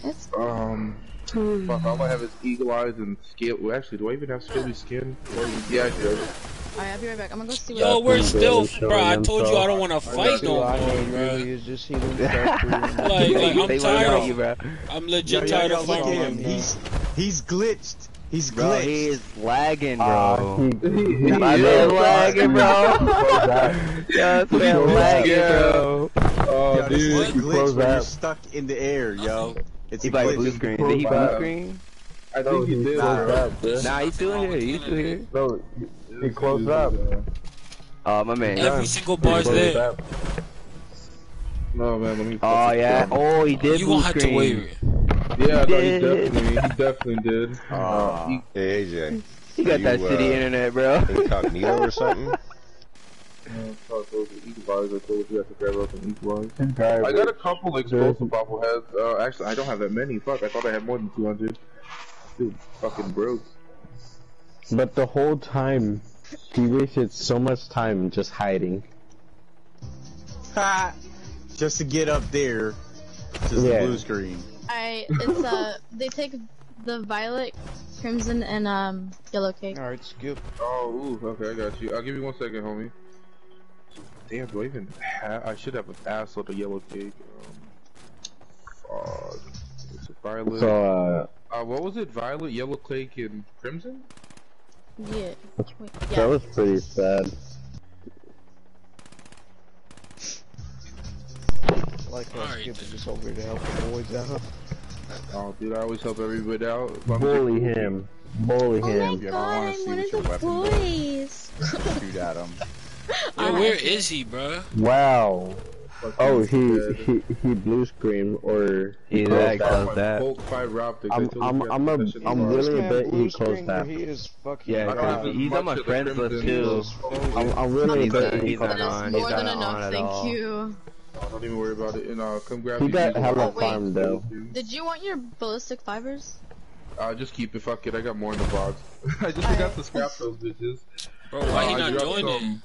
It's Um, fuck, all I have is eagle eyes and scale. Well, actually, do I even have scaly skin? Yeah, I do. Alright, I'll be right back. I'm gonna go see what Yo, That's we're still, bro. I told you I don't want to fight no All more, I bro. really is just healing stuff. Like, like I'm They tired of you, bro. I'm legit tired of look fighting. him. He's he's glitched. He's glitched. Bro, glitched. he is lagging, Uh, bro. he, he, he, My is man lagging, bro. that. Yo, this man lagging, bro. Oh, yo, this is dude. glitch close where you're stuck in the air, yo. It's He a like glitch. blue screen. Did he blue screen? I think he did. Nah, bro. that, bro. Nah, he's still here. He's still here. No, he closed up. Oh, my man. Every single bar's Closed there. No, man, let me. Oh, yeah. Oh, he did You blue gonna have to screen. wait. Yeah, no, he definitely, he definitely did. Uh, Uh, he, Hey AJ, He got You, that uh, shitty internet, bro. incognito or something? uh, those are eagle eyes. I told you I could grab up some eagle eyes. Alright, I got a couple explosive bobbleheads. Uh, actually, I don't have that many. Fuck, I thought I had more than 200. Dude, fucking broke. But the whole time, he wasted so much time just hiding. ha! Just to get up there to the blue screen. I it's uh they take the violet, crimson, and um yellow cake. Alright, Skip. Oh, ooh, okay, I got you. I'll give you one second, homie. Damn, do I even have? I should have an ass of the yellow cake. Um, fuck. It's a violet. So, uh, uh, what was it? Violet, yellow cake, and crimson? Yeah. Wait, that was pretty sad. Like how Alright, Skip just over here to help the boys out. Oh, dude, I always help everybody out. If I'm Bully him. Bully Oh him. my If you ever god, wanna I'm see one what of your the weapon boys. Shoot at him. Yo, where is he, bro? Wow. Fucking Oh, he dead. he he blue screen or He closed that. closed that. Colt fiber optics. I I'm told I'm I'm a that shit I'm was really a Man, bet blue he closed that. He is fucking. Yeah, I don't he's- he's on my friends list, too. I'm, I'm really a He's bet not- he's not on. He's more not than on enough, at thank all. you. Oh, don't even worry about it. And uh, come grab He these got eagle hella farm though. Did you want your ballistic fibers? Uh, just keep it. Fuck it. I got more in the box. I just Alright. forgot to scrap those bitches. Bro, why he Uh, I not dropped joining?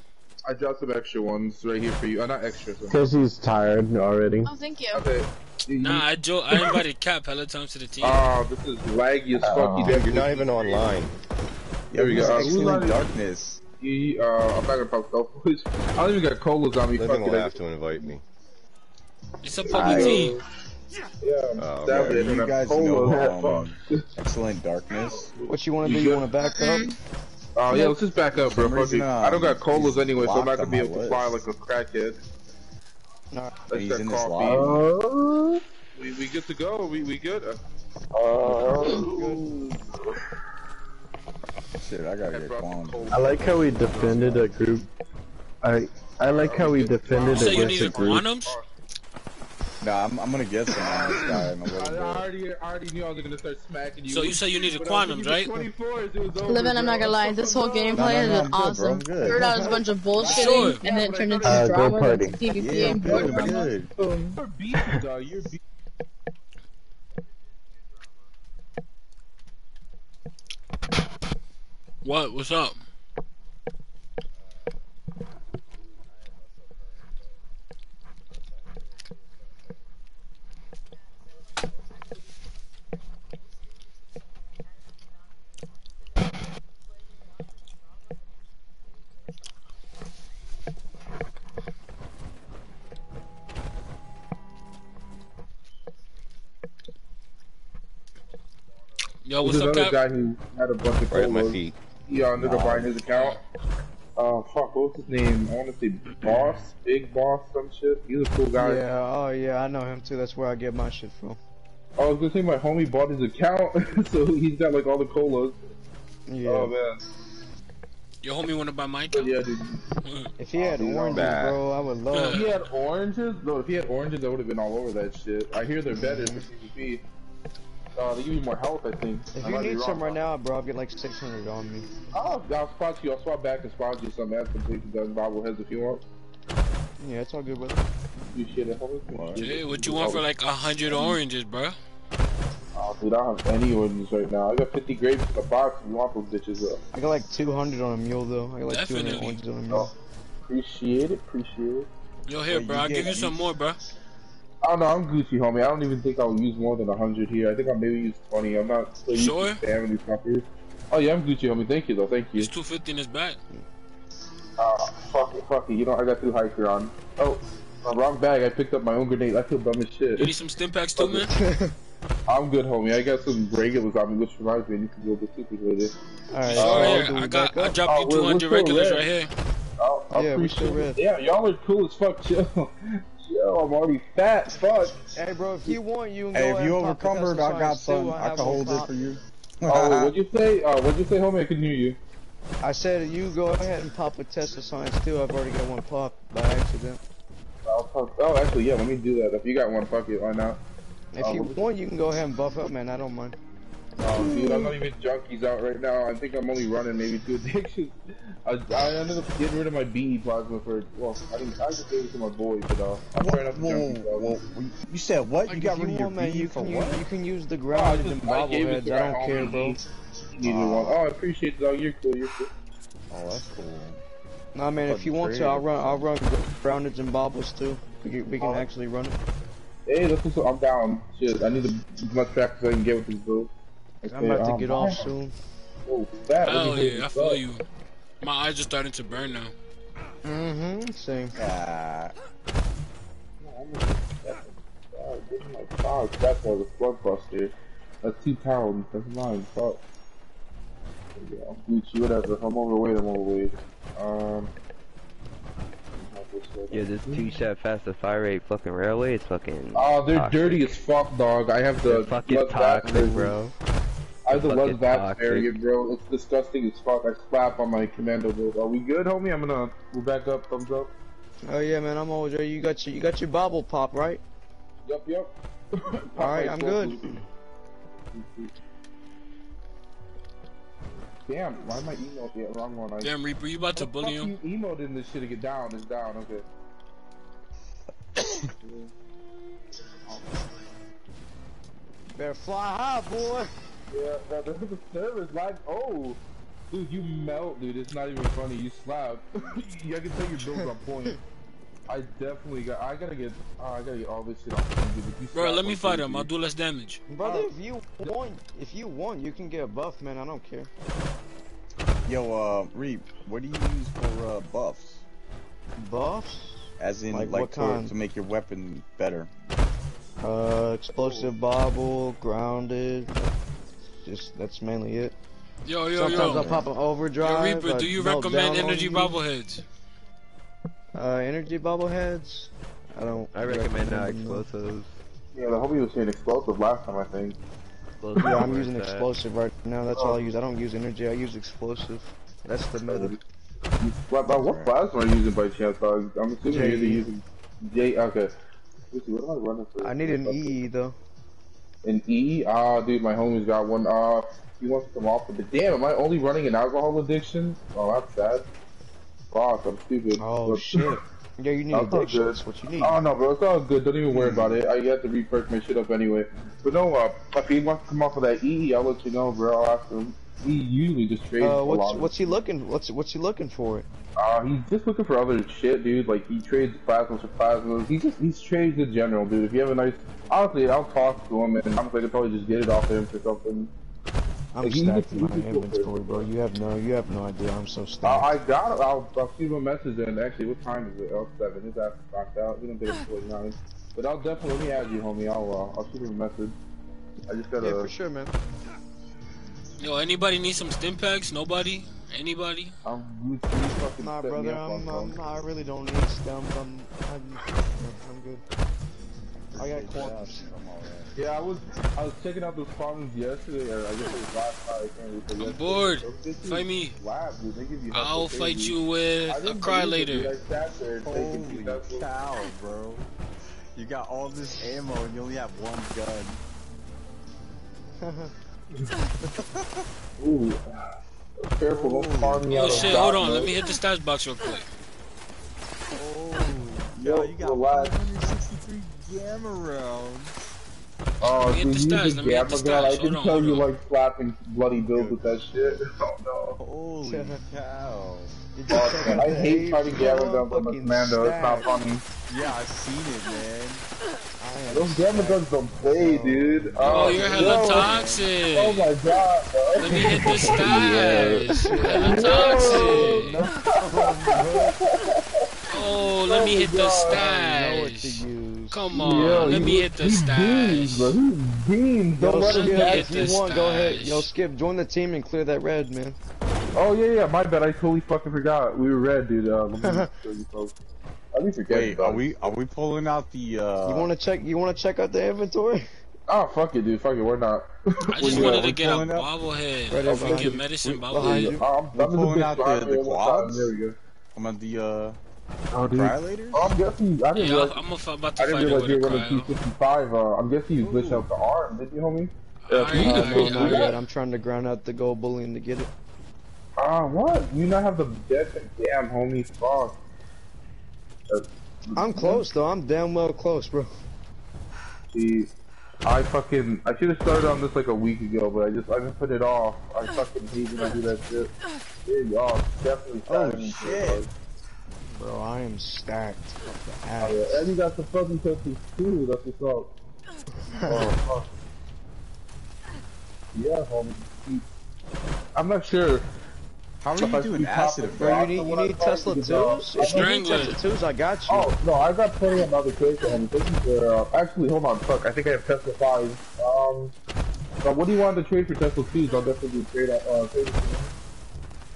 Some- I dropped some extra ones right here for you. Uh, not extra. Cause he's tired already. Oh, thank you. Okay. Nah, I jo- I invited Cap hella times to the team. Oh, this is laggy as fuck. Oh. You Dude, definitely- you're not even online. There we Who's go. Uh, Excellent who's on- darkness. He, uh, I'm not gonna pop stealth boys. I don't even got colas on me. Living Fuck will it. have to invite me. It's a public team. Yeah. Oh, that okay. way, You guys colas. know Excellent Darkness? What you want to do? You good? want to back up? Oh yeah, let's just back up, bro. Fuck it. I don't got um, colas anyway, so I'm not gonna be able my to fly like a crackhead. No. That's He's in this coffee. We, we good to go. We we good. Uh, oh. Shit, I gotta I get brought the cloned. colas. I like how we defended a group. I I like how we defended So you against a needed group. quantums? Nah, I'm, I'm gonna get some on this guy in a I, little I already, I already knew I was gonna start smacking you. So you said you needed When I quantums, right? the 24s, it Living, I'm not gonna lie, this whole gameplay No, no, no, been I'm good, bro, awesome. I'm good. Started out as a bunch of bullshitting, Sure. and then it turned into Uh, go drama, party. then PvP, Yeah, and good, more we're good. You're beefy, dog. You're beefy. What? What's up? Yo, what's There's up, another Cap? guy who had a bunch of Right at my colas. feet. He uh, ended up buying his account. Uh, fuck, what's his name? I want to say Boss, Big Boss, some shit. He's a cool guy. Yeah, oh yeah, I know him too. That's where I get my shit from. I was gonna say my homie bought his account, so he's got like all the colas. Yeah. Oh man, Your homie wanna buy my but account? yeah, dude. if he had dude, I'm oranges, bad. bro, I would love. If he had oranges, no, if he had oranges, I would have been all over that shit. I hear they're better for PvP. Uh, they give you more health, I think. If I you need some right now, bro, I'll get like 600 on me. Oh, I'll spot you. I'll swap back and spot you some ass completely done bobbleheads if you want. Yeah, it's all good, brother. You shit at home. Hey, what you want for like hundred oranges, bro? Oh, dude, I don't have any oranges right now. I got 50 grapes in the box. If you want those bitches up? I got like 200 on a mule though. I got like 200 oranges on a mule. Appreciate it. Appreciate it. Yo, here, Wait, bro. I'll give you some more, bro. I don't know. I'm Gucci, homie. I don't even think I'll use more than 100 here. I think I'll maybe use 20. I'm not so used Sure? to spamming these fuckers. Oh yeah, I'm Gucci, homie. Thank you though. Thank you. It's two fifty in his back. Uh, fuck it, fuck it. You know I got two hiker on. Oh, uh, wrong bag. I picked up my own grenade. I feel dumb as shit. You need some stim packs too, man. I'm good, homie. I got some regulars on me, which reminds me I need to go get super with it. Alright, Sure, Oh, here. do I we got. I dropped Oh, you we're- two we're hundred still regulars red. right here. I'll, I'll Yeah, appreciate it. Yeah, y'all are cool as fuck. Chill. Chill. I'm already fat. Fuck. Hey, bro, if you want, you can go Hey, if you and pop overcumbered, I got some. I have can one hold it pop. for you. Oh, wait, what'd you say? Uh, what'd you say, homie? I couldn't hear you. I said you go ahead and pop a Tesla science too. I've already got one pop by accident. I'll Oh, actually, yeah. Let me do that. If you got one, fuck it. Why not? If Oh, you want, you can go ahead and buff up, man. I don't mind. Oh, dude, I'm not even junkies out right now. I think I'm only running maybe two addictions. I, I ended up getting rid of my BE plasma for. Well, I didn't. I just gave it to my boy, but uh, I'm Whoa, trying not to whoa, junkies out. whoa, whoa. You said what? Like, you got if rid you of your want, man, BE you for can what? use, you can use the Oh, I and I gave it bobbleheads. to I don't care, bro. He needed one. Oh, I appreciate it, dog. You're cool. You're cool. Oh, that's cool. Nah, man, if you want to, I'll run. I'll run groundeds and bobbles too. We can, we can Oh. actually run it. Hey, listen, so I'm down. Shit, I need to, as much practice as I can get with this bro. I'm about to get off soon. Oh, that. Hell yeah, I feel you. My eyes are starting to burn now. Mm-hmm. Same. Ah, Oh, give me my. That's why the blood buster. That's two pounds. That's mine. Fuck. Yeah, I'm Gucci, whatever. If I'm overweight, I'm overweight. Um. Yeah, this two-shot faster fire rate fucking railway is fucking. Oh, they're toxic. dirty as fuck, dog. I have the They're fucking blood toxic, vac- bro. I have the They're blood fucking vax toxic. variant, bro. It's disgusting as fuck. I slap on my commando build. Are we good, homie? I'm gonna move back up. Thumbs up. Oh yeah, man, I'm always ready. You got your you got your bobble pop, right? Yup, yup. All right, I'm good. Damn, why am I email the wrong one? I Damn, Reaper, you about to What bully fuck him? You emoed in this shit to get down. It's down. Okay. Better fly high, boy. Yeah, that, the, the server's like, oh, dude, you melt, dude. It's not even funny. You slap. I can tell your build's on point. I definitely got. I gotta get. Oh, I gotta get all this shit off. Dude, if you Bro, let me fight crazy- him. I'll do less damage. Brother, if you want, if you want, you can get a buff, man. I don't care. yo, uh, Reap, what do you use for uh, buffs? Buffs? As in, Like like, what to, kind? to make your weapon better. Uh, explosive bobble, grounded. Just that's mainly it. Yo, yo, Sometimes yo. I'll pop an Yo, overdrive. Reaper, uh, do you recommend energy you. bobbleheads? Uh, energy bobbleheads. I don't. I recommend uh, them, no. explosives. Yeah, the homie was saying explosive last time, I think. Explosives Yeah, I'm using that. explosive right now. That's all I use. I don't use energy. I use explosive. That's the method. What, what, what plasma are you using by chance, dog? I'm assuming you're using J. Okay. What am I running for? I need an E though. An E? Ah, dude, my homie's got one. Uh, he wants to come off of it. Damn, am I only running an alcohol addiction? Oh, that's sad. Fuck, I'm stupid. Oh But- shit. Yeah, you need addiction. That's what you need. Oh no, bro, it's all good. Don't even worry about it. I have to re-perk my shit up anyway. But no, uh, if he wants to come off of that E, I'll let you know, bro. I'll ask him. He usually just trades Uh, a what's lot. what's he looking? What's what's he looking for? Uh, he's just looking for other shit, dude. Like he trades plasmas for plasmas. He just he's trades in general, dude. If you have a nice, honestly, I'll talk to him and I'm like, I could probably just get it off him for something. I'm Like, he stacked in my just go inventory, bro. You have no, you have no idea. I'm so Uh. I got it. I'll, I'll shoot him a message and actually, what time is it? Oh, seven. His ass is knocked out. We don't get it until like nine. But I'll definitely let me add you, homie. I'll uh, I'll shoot him a message. I just gotta. yeah, for sure, man. Yo, anybody need some stim packs? Nobody? Anybody? I'm you, you fucking Nah, brother, I'm, I'm, I really don't need stems. I'm, I'm, I'm good. I got corners. Yeah, I was I was checking out those farms yesterday, or I guess it was last night. I can't remember. I'm yesterday. bored. Those bitches Fight me. slap, dude. They give you I'll fight you with a cry believe it, dude. later. I sat there thinking, Holy dude, that's what- cow, bro. You got all this ammo and you only have one gun. Ooh. Uh, careful, don't farm me Yo, out oh, shit, hold on. bro. Let me hit the stash box real quick. Oh, yo, you got relax. 563 gamma rounds. Oh, Let me hit dude, the you stash, just let me hit the gamma gun. I stash. can Hold tell hold you on. like slapping bloody bills with that shit. Oh no. Holy cow. Did you Oh, check man, out I hate Abe trying to gamma Bro? on commando. It's not funny. Yeah, I've seen it, man. Those gamma guns don't play, dude. Oh, you're hella yo. toxic. Oh my god, bro. Let me hit the stash. Hella toxic. Oh, let me oh hit the know what to stash. Come on, Yo, let me hit the he's beans, stash. bro. He's beans. Don't Yo, let him get if you this want, go ahead. Yo, Skip, join the team and clear that red, man. Oh yeah, yeah. My bad. I totally fucking forgot. We were red, dude. Uh, let me show you folks. I be forgetting. Wait, are we are we pulling out the uh You want to check? You want to check out the inventory? Oh fuck it, dude. Fuck it. We're not. I just wanted to get a bobblehead. Right A up behind you. medicine bobblehead. you. I'm, We're I'm pulling out the- the me one more time. quads? There we go. I'm on the uh Oh, dude. Cryolators? Oh, I'm guessing. I didn't Yeah, realize. I'm a- about I didn't fight it realize with you a were running cryo. P55. Uh, I'm guessing you glitched out the arm, did you, homie? Uh, Alright, can you Uh, no, not yet. I'm trying to ground out the gold bullion to get it. Ah, what? You not have the death? Damn, homie. Fuck. Uh, I'm close though. I'm damn well close, bro. See, I fucking I should have started on this like a week ago, but I just I just put it off. I fucking hate when I do that shit. Yeah, y'all definitely Oh, shit. Bro, I am stacked. up the Oh, yeah. And you got the fucking cookies too. That's what's up. oh, fuck. Yeah, homie. I'm not sure. How are If you doing keep acid Bro, you need you need Tesla because, uh, twos. If you need Tesla twos, I got you. Oh no, I got plenty of other trades for him. Thank you uh, actually hold on, fuck. I think I have Tesla five. Um, but what do you want to trade for Tesla twos? I'll definitely do trade. Uh, trade.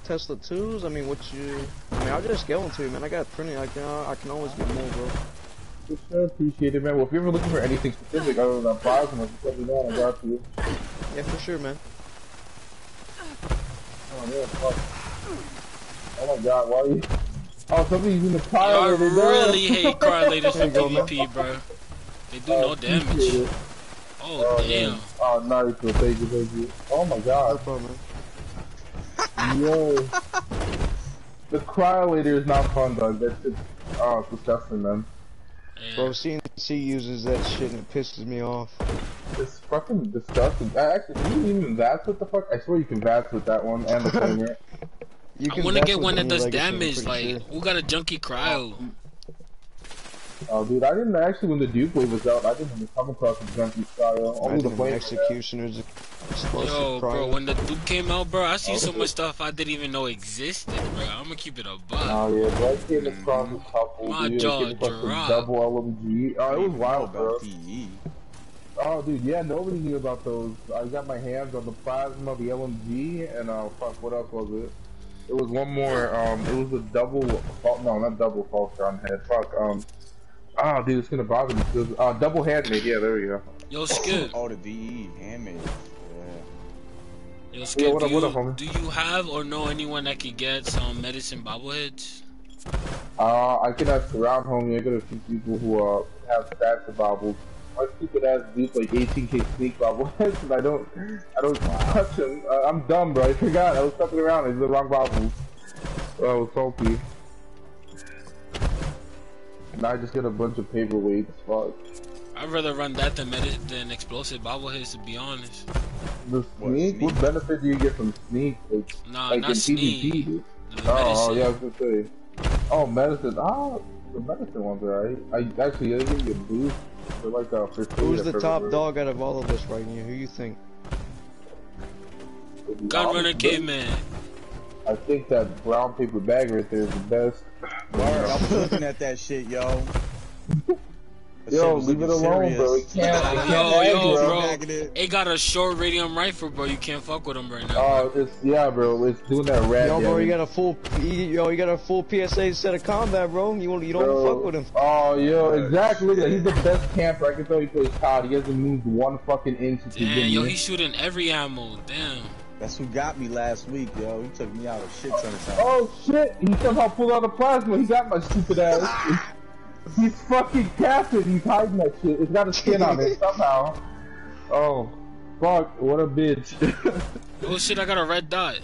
Tesla twos. I mean, what you? I mean, I'll just scale them to you, man. I got plenty. I can I can always get more, bro. For sure, appreciate it, man. Well, if you're ever looking for anything specific other than plasma, just let me know and I got you. Yeah, for sure, man. Oh yeah, fuck. Oh my god, why are you? Oh, somebody's in the Y'all over there. really hate cryolators There for you go, man. PvP, bro. They do Oh, no damage. it. Oh, Oh, damn. man. Oh, nice. Well, thank you, thank you. Oh my No god. problem. Yo. The cryolator is not fun, dog. That shit's, oh, it's disgusting, man. Bro, CNC uses that shit and it pisses me off. It's fucking disgusting. I actually, can you even VATS with the fuck? I swear you can VATS with that one and the flamer. You I want to get one that does damage. Like, sure. who got a junkie cryo? Oh, dude, I didn't actually, when the Duke Wave was out, I didn't even come across the junkie style. Only the Imagine executioners, explosive Yo, bro, cryo. when the Duke came out, bro, I see so Oh. much stuff I didn't even know existed, bro. I'm gonna keep it a buck. Oh yeah, bro, I came across a couple, My dude. jaw I came across the dropped. double LMG. Oh, it was wild, bro. about DE. Oh, dude, yeah, nobody knew about those. I got my hands on the plasma, the LMG, and uh, fuck, what else was it? It was one more. Um, it was a double. fal- No, not double false on head. Fuck. Um. Ah, dude, it's gonna bother me. It was, uh, double handmade. Yeah, there you go. Yo, Skip. Oh, the DE handmade. Yeah. Yo, Skip, Yeah, what do, up, you, what up, homie? do you have or know anyone that could get some medicine bobbleheads? Uh, I could ask around, homie. I got a few people who uh have stats of bobbles. My stupid ass dude's like 18k sneak bobble and I don't, I don't touch him. Uh, I'm dumb, bro. I forgot. I was fucking around. It's the wrong bobbles. So I was salty. Now I just get a bunch of paperweights. Fuck. I'd rather run that than medi- than explosive bobbleheads, to be honest. The sneak? What benefit do you get from sneak? Like, Nah, like not in sneak. PvP. The Oh, medicine. yeah, I was gonna say. Oh, medicine. Ah, the medicine ones are alright. I actually they give you a boost. They're like uh, first aid Who's the top were- dog out of all of us right here? Who you think? Gunrunner Caveman. I think that brown paper bag right there is the best. Word, I was looking at that shit, yo. That Yo, leave it looking alone, bro. It can't, it can't Yo, yo, bro. bro. It got a short radium rifle, bro. You can't fuck with him right now. Oh, it's yeah, bro. It's doing that red. Yo, bro, you got a full, yo, you got a full PSA set of combat, bro. You won't, you don't Bro. fuck with him. Oh, yo, exactly. Look at that. He's the best camper. I can tell he plays COD. He hasn't moved one fucking inch since he's Damn, yo, he's shooting every ammo. Damn. That's who got me last week, yo. He took me out a shit ton of times. Oh shit! He somehow pulled out a plasma. He got my stupid ass. He's fucking captain. He's hiding that shit. It's got a skin on it somehow. Oh, fuck! What a bitch. Oh shit, I got a red dot.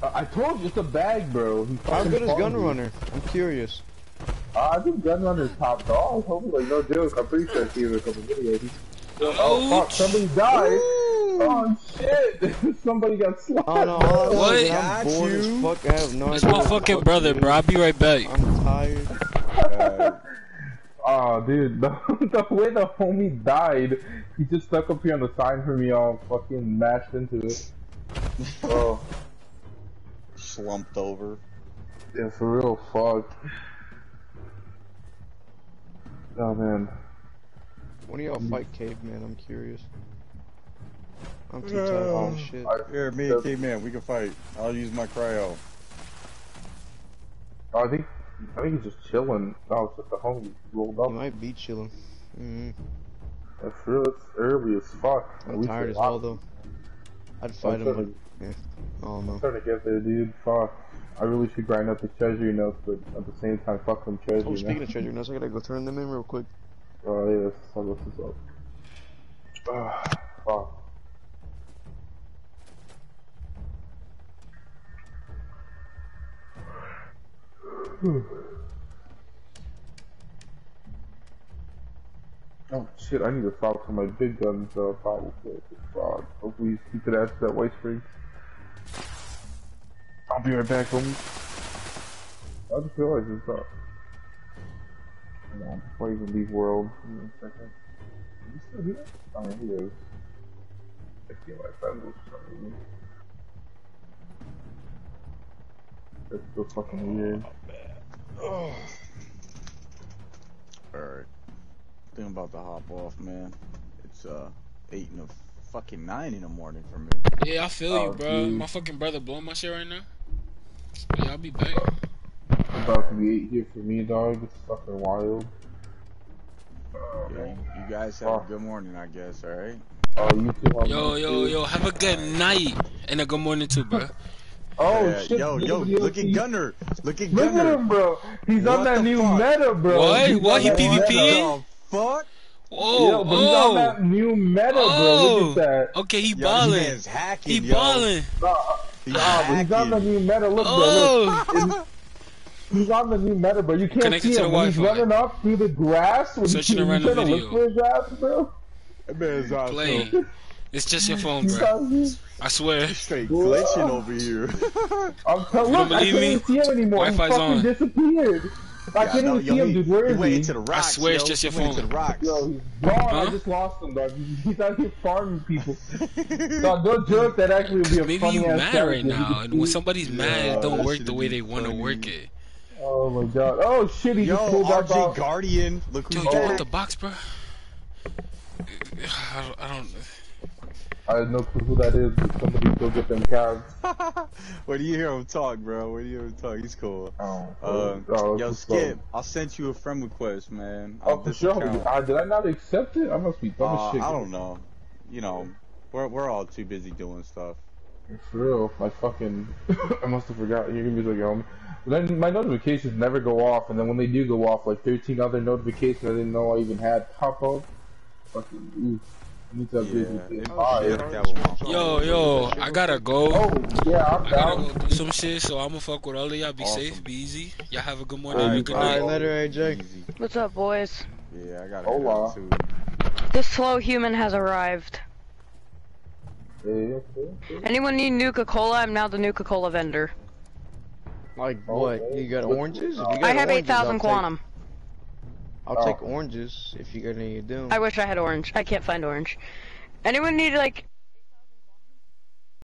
I I told you it's a bag, bro. How good is called me. Gunrunner? I'm curious. Uh, I think Gunrunner's top dog. Hopefully, no joke. I'm pretty sure I seen a couple videos. He's... Oh fuck! Somebody died. Oh shit! Somebody got slapped. Oh no, all I know What? is that I'm bored as fuck. I have no That's idea. my what the fucking fuck brother, to bro. I'll be right back. I'm tired. Oh, dude, the, the way the homie died, he just stuck up here on the sign for me, all fucking mashed into it. Oh, Slumped over. yeah, for real, fuck. Oh man, When do y'all mm. fight caveman? I'm curious. I'm too tired of this shit. I, Here, me and K-Man, we can fight. I'll use my cryo. Oh, I think, I think he's just chilling. No, it's just the homie rolled up. might be chilling. Mm, That's real. It's early as fuck. I'm tired as well though. I'd fight I'm him, trying but yeah. I don't know. I'm trying to get there, dude. Fuck. I really should grind up the treasury notes, but at the same time, fuck them treasury Oh, speaking notes. of treasure notes, I gotta go turn them in real quick. Oh yeah, let's this up. Ah, fuck. Hmm. Oh shit, I need to talk for my big guns uh, probably fraud. Hopefully keep it after that uh, Whitespring. I'll be right back, homie. I just realized it's uh, up. Hold on, before I even leave world. Give me a second. Is he still here? Oh, he is. I feel like that was something. That's so fucking weird. Alright. Think I'm about to hop off, man. It's uh eight in the fucking nine in the morning for me. Yeah, I feel Oh, you, bro. dude. My fucking brother blowing my shit right now. Yeah, I'll be back. It's about to be eight here for me, dog. It's fucking wild. Yeah, you, you guys have a good morning, I guess. All right. Oh, you too. homie. Yo, yo, yo, have a good night and a good morning too, bro. Oh Yeah, shit! yo, yo, nobody look at Gunner. Look at Look at Gunner. him, bro. He's on that new fuck? meta, bro. What? He's What? He that PvP? meta. Fuck? Oh, Yo, but he's on oh, that new meta, bro. Oh. Look at oh. that. okay, he Yo, balling. He hacking, He balling. Nah, He's nah, he's on the new meta. Look, bro. Oh, Look. He's on the new meta, bro. You can't Connected see him he's running up through the grass. When Searching he's around trying the to video. look for his ass, bro. That man's awesome. Play. It's just your phone, bro. I swear. Straight glitching over here. I'm telling You don't I believe can't me? even see him anymore. He Wi-Fi's fucking on. disappeared. I Yeah, can't know, even yo, see him, dude. Where he is went he? into the rocks, swear it's just your He went phone. the rocks. Yo, he's gone. Huh? I just lost him, dog. He's, he's out here farming people. dog, no joke. That actually would be a Maybe funny you ass mad right if now, and when somebody's mad, Yeah, it don't work the way they want to work it. Oh my god. Oh shit, he Yo, just pulled up RJ out. Guardian. Look Yo, who's you back. want the box, bro? I don't. I don't I have no clue who that is, but somebody go get them calves. Where do you hear him talk, bro? Where do you hear him talk? He's cool. Oh, Uh, oh, yo, Skip, I sent you a friend request, man. Oh, for sure. Uh, did I not accept it? I must be dumb Uh, as shit. I don't know. You know, we're we're all too busy doing stuff. For real, my fucking, I must have forgotten. You're gonna be like, um, then my notifications never go off, and then when they do go off, like 13 other notifications I didn't know I even had pop up. Fucking oof. I need Yeah, this. it- Ah, yeah, yeah. that was my Yo, yo, I gotta go. Oh, yeah, I'm I gotta down. go do some shit, so I'ma fuck with all of y'all. Be Awesome. safe, be easy. Y'all have a good morning, Alright, and good night. Alright, later, AJ. Easy. What's up, boys? Yeah, I gotta Hola. go too. This slow human has arrived. Yeah, yeah, Anyone need Nuka Cola? I'm now the Nuka Cola vendor. Like what? You got oranges? If you got I have 8,000 I'll take- quantum. I'll Oh. take oranges if you got any of them. I wish I had orange. I can't find orange. Anyone need like